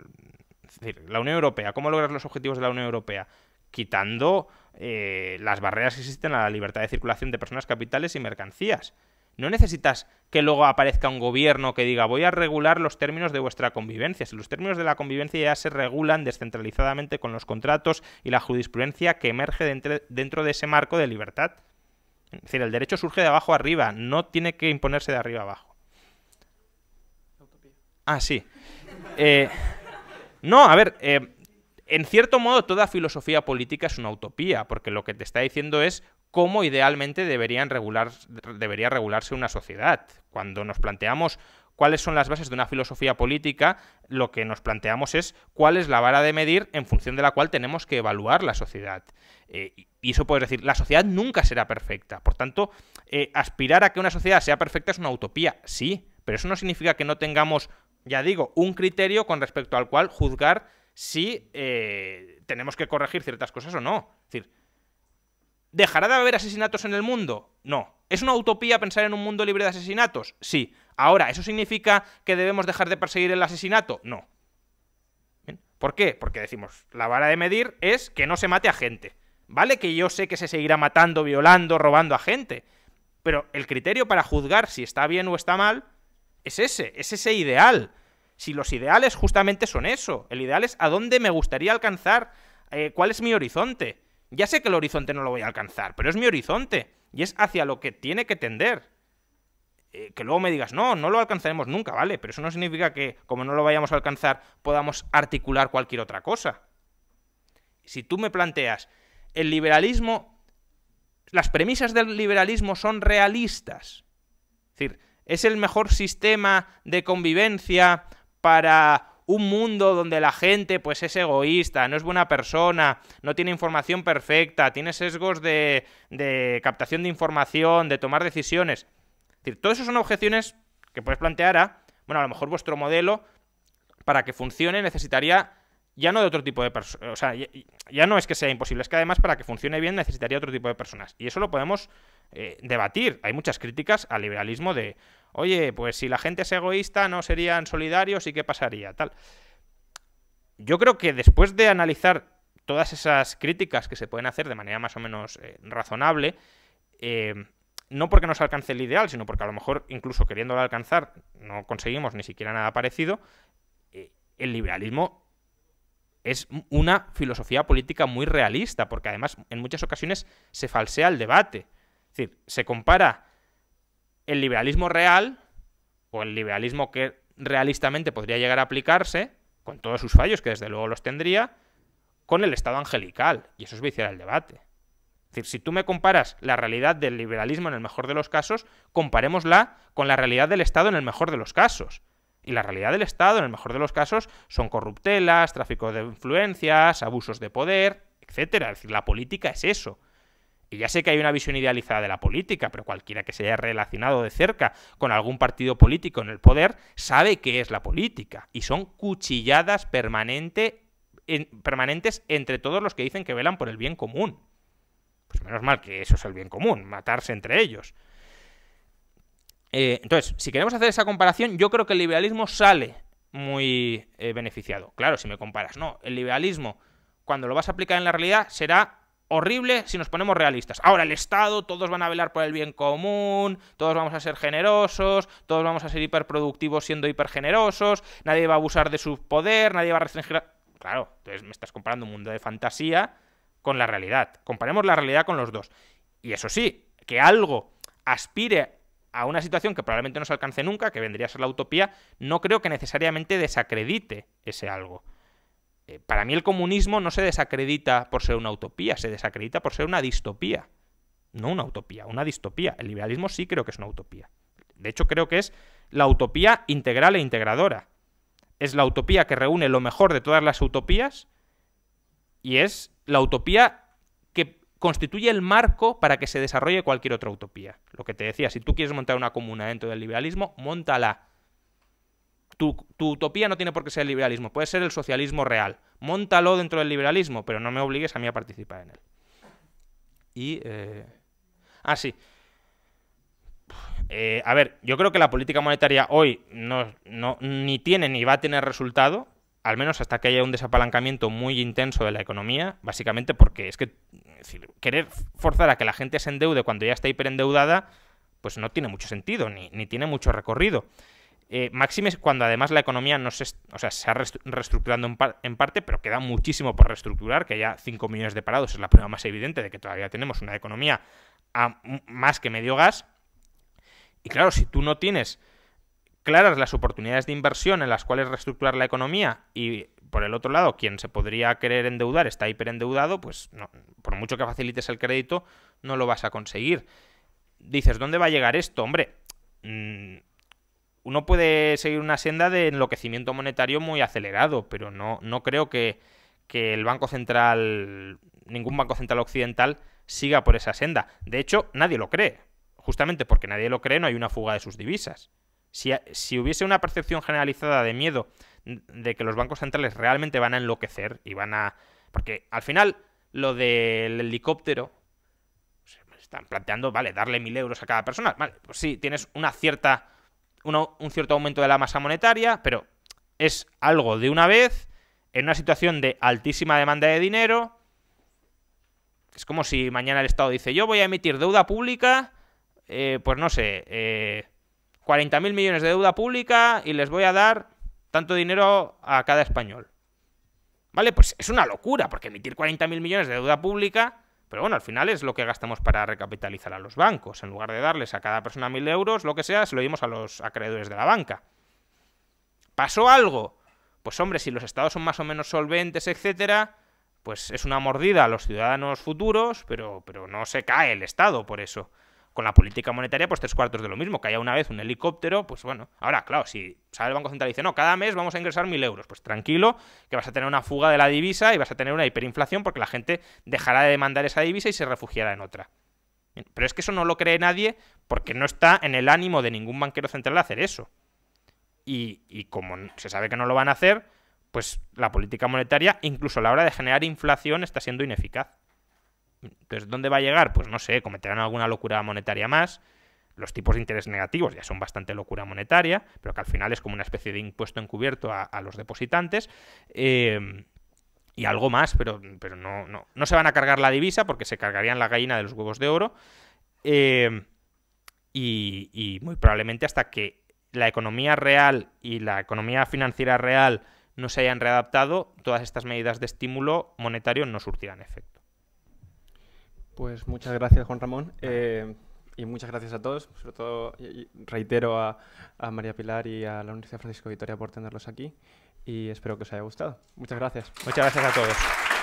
La Unión Europea, ¿cómo logras los objetivos de la Unión Europea? Quitando eh, las barreras que existen a la libertad de circulación de personas, capitales y mercancías. No necesitas que luego aparezca un gobierno que diga voy a regular los términos de vuestra convivencia. Si los términos de la convivencia ya se regulan descentralizadamente con los contratos y la jurisprudencia que emerge dentro, de ese marco de libertad. Es decir, el derecho surge de abajo arriba, no tiene que imponerse de arriba abajo. Ah, sí. Eh, no, a ver, eh, en cierto modo toda filosofía política es una utopía, porque lo que te está diciendo es cómo idealmente debería regularse una sociedad. Cuando nos planteamos cuáles son las bases de una filosofía política, lo que nos planteamos es cuál es la vara de medir en función de la cual tenemos que evaluar la sociedad. Eh, y eso puedes decir, la sociedad nunca será perfecta. Por tanto, eh, aspirar a que una sociedad sea perfecta es una utopía, sí, pero eso no significa que no tengamos, ya digo, un criterio con respecto al cual juzgar si eh, tenemos que corregir ciertas cosas o no. Es decir, ¿dejará de haber asesinatos en el mundo? No. ¿Es una utopía pensar en un mundo libre de asesinatos? Sí. Ahora, ¿eso significa que debemos dejar de perseguir el asesinato? No. ¿Por qué? Porque decimos, la vara de medir es que no se mate a gente. Vale que yo sé que se seguirá matando, violando, robando a gente, pero el criterio para juzgar si está bien o está mal es ese, es ese ideal. Si los ideales justamente son eso, el ideal es a dónde me gustaría alcanzar, eh, cuál es mi horizonte. Ya sé que el horizonte no lo voy a alcanzar, pero es mi horizonte y es hacia lo que tiene que tender. Eh, que luego me digas, no, no lo alcanzaremos nunca, ¿vale? Pero eso no significa que, como no lo vayamos a alcanzar, podamos articular cualquier otra cosa. Si tú me planteas, el liberalismo, las premisas del liberalismo son realistas. Es decir, es el mejor sistema de convivencia para un mundo donde la gente pues es egoísta, no es buena persona, no tiene información perfecta, tiene sesgos de, captación de información, de tomar decisiones. Es decir, todas esas son objeciones que puedes plantear a, bueno, a lo mejor vuestro modelo para que funcione necesitaría ya no de otro tipo de personas. O sea, ya, no es que sea imposible, es que además para que funcione bien necesitaría otro tipo de personas. Y eso lo podemos eh, debatir. Hay muchas críticas al liberalismo de, oye, pues si la gente es egoísta, no serían solidarios y qué pasaría, tal. Yo creo que después de analizar todas esas críticas que se pueden hacer de manera más o menos eh, razonable, eh, no porque nos alcance el ideal, sino porque a lo mejor incluso queriéndolo alcanzar no conseguimos ni siquiera nada parecido, el liberalismo es una filosofía política muy realista, porque además en muchas ocasiones se falsea el debate. Es decir, se compara el liberalismo real, o el liberalismo que realistamente podría llegar a aplicarse, con todos sus fallos, que desde luego los tendría, con el Estado angelical. Y eso es viciar el debate. Es decir, si tú me comparas la realidad del liberalismo en el mejor de los casos, comparémosla con la realidad del Estado en el mejor de los casos. Y la realidad del Estado, en el mejor de los casos, son corruptelas, tráfico de influencias, abusos de poder, etcétera. Es decir, la política es eso. Y ya sé que hay una visión idealizada de la política, pero cualquiera que se haya relacionado de cerca con algún partido político en el poder sabe qué es la política. Y son cuchilladas permanente, permanentes entre todos los que dicen que velan por el bien común. Pues menos mal que eso es el bien común, matarse entre ellos. Eh, entonces, si queremos hacer esa comparación, yo creo que el liberalismo sale muy eh, beneficiado. Claro, si me comparas, no, el liberalismo, cuando lo vas a aplicar en la realidad, será horrible si nos ponemos realistas. Ahora, el Estado, todos van a velar por el bien común, todos vamos a ser generosos, todos vamos a ser hiperproductivos siendo hipergenerosos, nadie va a abusar de su poder, nadie va a restringir... Claro, entonces me estás comparando un mundo de fantasía con la realidad. Comparemos la realidad con los dos. Y eso sí, que algo aspire a una situación que probablemente no se alcance nunca, que vendría a ser la utopía, no creo que necesariamente desacredite ese algo. Eh, para mí el comunismo no se desacredita por ser una utopía, se desacredita por ser una distopía. No una utopía, una distopía. El liberalismo sí creo que es una utopía. De hecho, creo que es la utopía integral e integradora. Es la utopía que reúne lo mejor de todas las utopías y es la utopía constituye el marco para que se desarrolle cualquier otra utopía. Lo que te decía, si tú quieres montar una comuna dentro del liberalismo, montala. Tu, utopía no tiene por qué ser el liberalismo, puede ser el socialismo real. Móntalo dentro del liberalismo, pero no me obligues a mí a participar en él. Y... Eh... Ah, sí. Eh, a ver, yo creo que la política monetaria hoy no, no, ni tiene ni va a tener resultado, al menos hasta que haya un desapalancamiento muy intenso de la economía, básicamente porque es que querer forzar a que la gente se endeude cuando ya está hiperendeudada, pues no tiene mucho sentido, ni, tiene mucho recorrido. Eh, máxime cuando además la economía no se, o sea, se ha reestructurando en, en, parte, pero queda muchísimo por reestructurar, que haya 5 millones de parados es la prueba más evidente de que todavía tenemos una economía a más que medio gas. Y claro, si tú no tienes claras las oportunidades de inversión en las cuales reestructurar la economía y por el otro lado quien se podría querer endeudar está hiperendeudado, pues no, por mucho que facilites el crédito no lo vas a conseguir. Dices, ¿dónde va a llegar esto? Hombre, mm, uno puede seguir una senda de enloquecimiento monetario muy acelerado, pero no, no creo que, que el Banco Central, ningún Banco Central Occidental siga por esa senda. De hecho, nadie lo cree. Justamente porque nadie lo cree, no hay una fuga de sus divisas. Si, hubiese una percepción generalizada de miedo de que los bancos centrales realmente van a enloquecer y van a... Porque al final lo del helicóptero están planteando, vale, darle mil euros a cada persona. Vale, pues sí, tienes una cierta, un cierto aumento de la masa monetaria, pero es algo de una vez, en una situación de altísima demanda de dinero. Es como si mañana el Estado dice, yo voy a emitir deuda pública, eh, pues no sé, eh, 40.000 millones de deuda pública y les voy a dar tanto dinero a cada español. ¿Vale? Pues es una locura, porque emitir 40.000 millones de deuda pública, pero bueno, al final es lo que gastamos para recapitalizar a los bancos. En lugar de darles a cada persona 1.000 euros, lo que sea, se lo dimos a los acreedores de la banca. ¿Pasó algo? Pues hombre, si los estados son más o menos solventes, etcétera, pues es una mordida a los ciudadanos futuros, pero, pero no se cae el estado por eso con la política monetaria, pues tres cuartos de lo mismo. Que haya una vez un helicóptero, pues bueno. Ahora, claro, si sale el Banco Central y dice, no, cada mes vamos a ingresar mil euros, pues tranquilo, que vas a tener una fuga de la divisa y vas a tener una hiperinflación porque la gente dejará de demandar esa divisa y se refugiará en otra. Pero es que eso no lo cree nadie porque no está en el ánimo de ningún banquero central hacer eso. Y, y como se sabe que no lo van a hacer, pues la política monetaria, incluso a la hora de generar inflación, está siendo ineficaz. Entonces, ¿dónde va a llegar? Pues no sé, cometerán alguna locura monetaria más. Los tipos de interés negativos ya son bastante locura monetaria, pero que al final es como una especie de impuesto encubierto a, los depositantes. Eh, y algo más, pero, pero no, no, no, se van a cargar la divisa porque se cargarían la gallina de los huevos de oro. Y, y, muy probablemente hasta que la economía real y la economía financiera real no se hayan readaptado, todas estas medidas de estímulo monetario no surtirán efecto. Pues muchas gracias, Juan Ramón. Eh, y muchas gracias a todos. Sobre todo reitero a, a, María Pilar y a la Universidad Francisco Vitoria por tenerlos aquí. Y espero que os haya gustado. Muchas gracias. Muchas gracias a todos.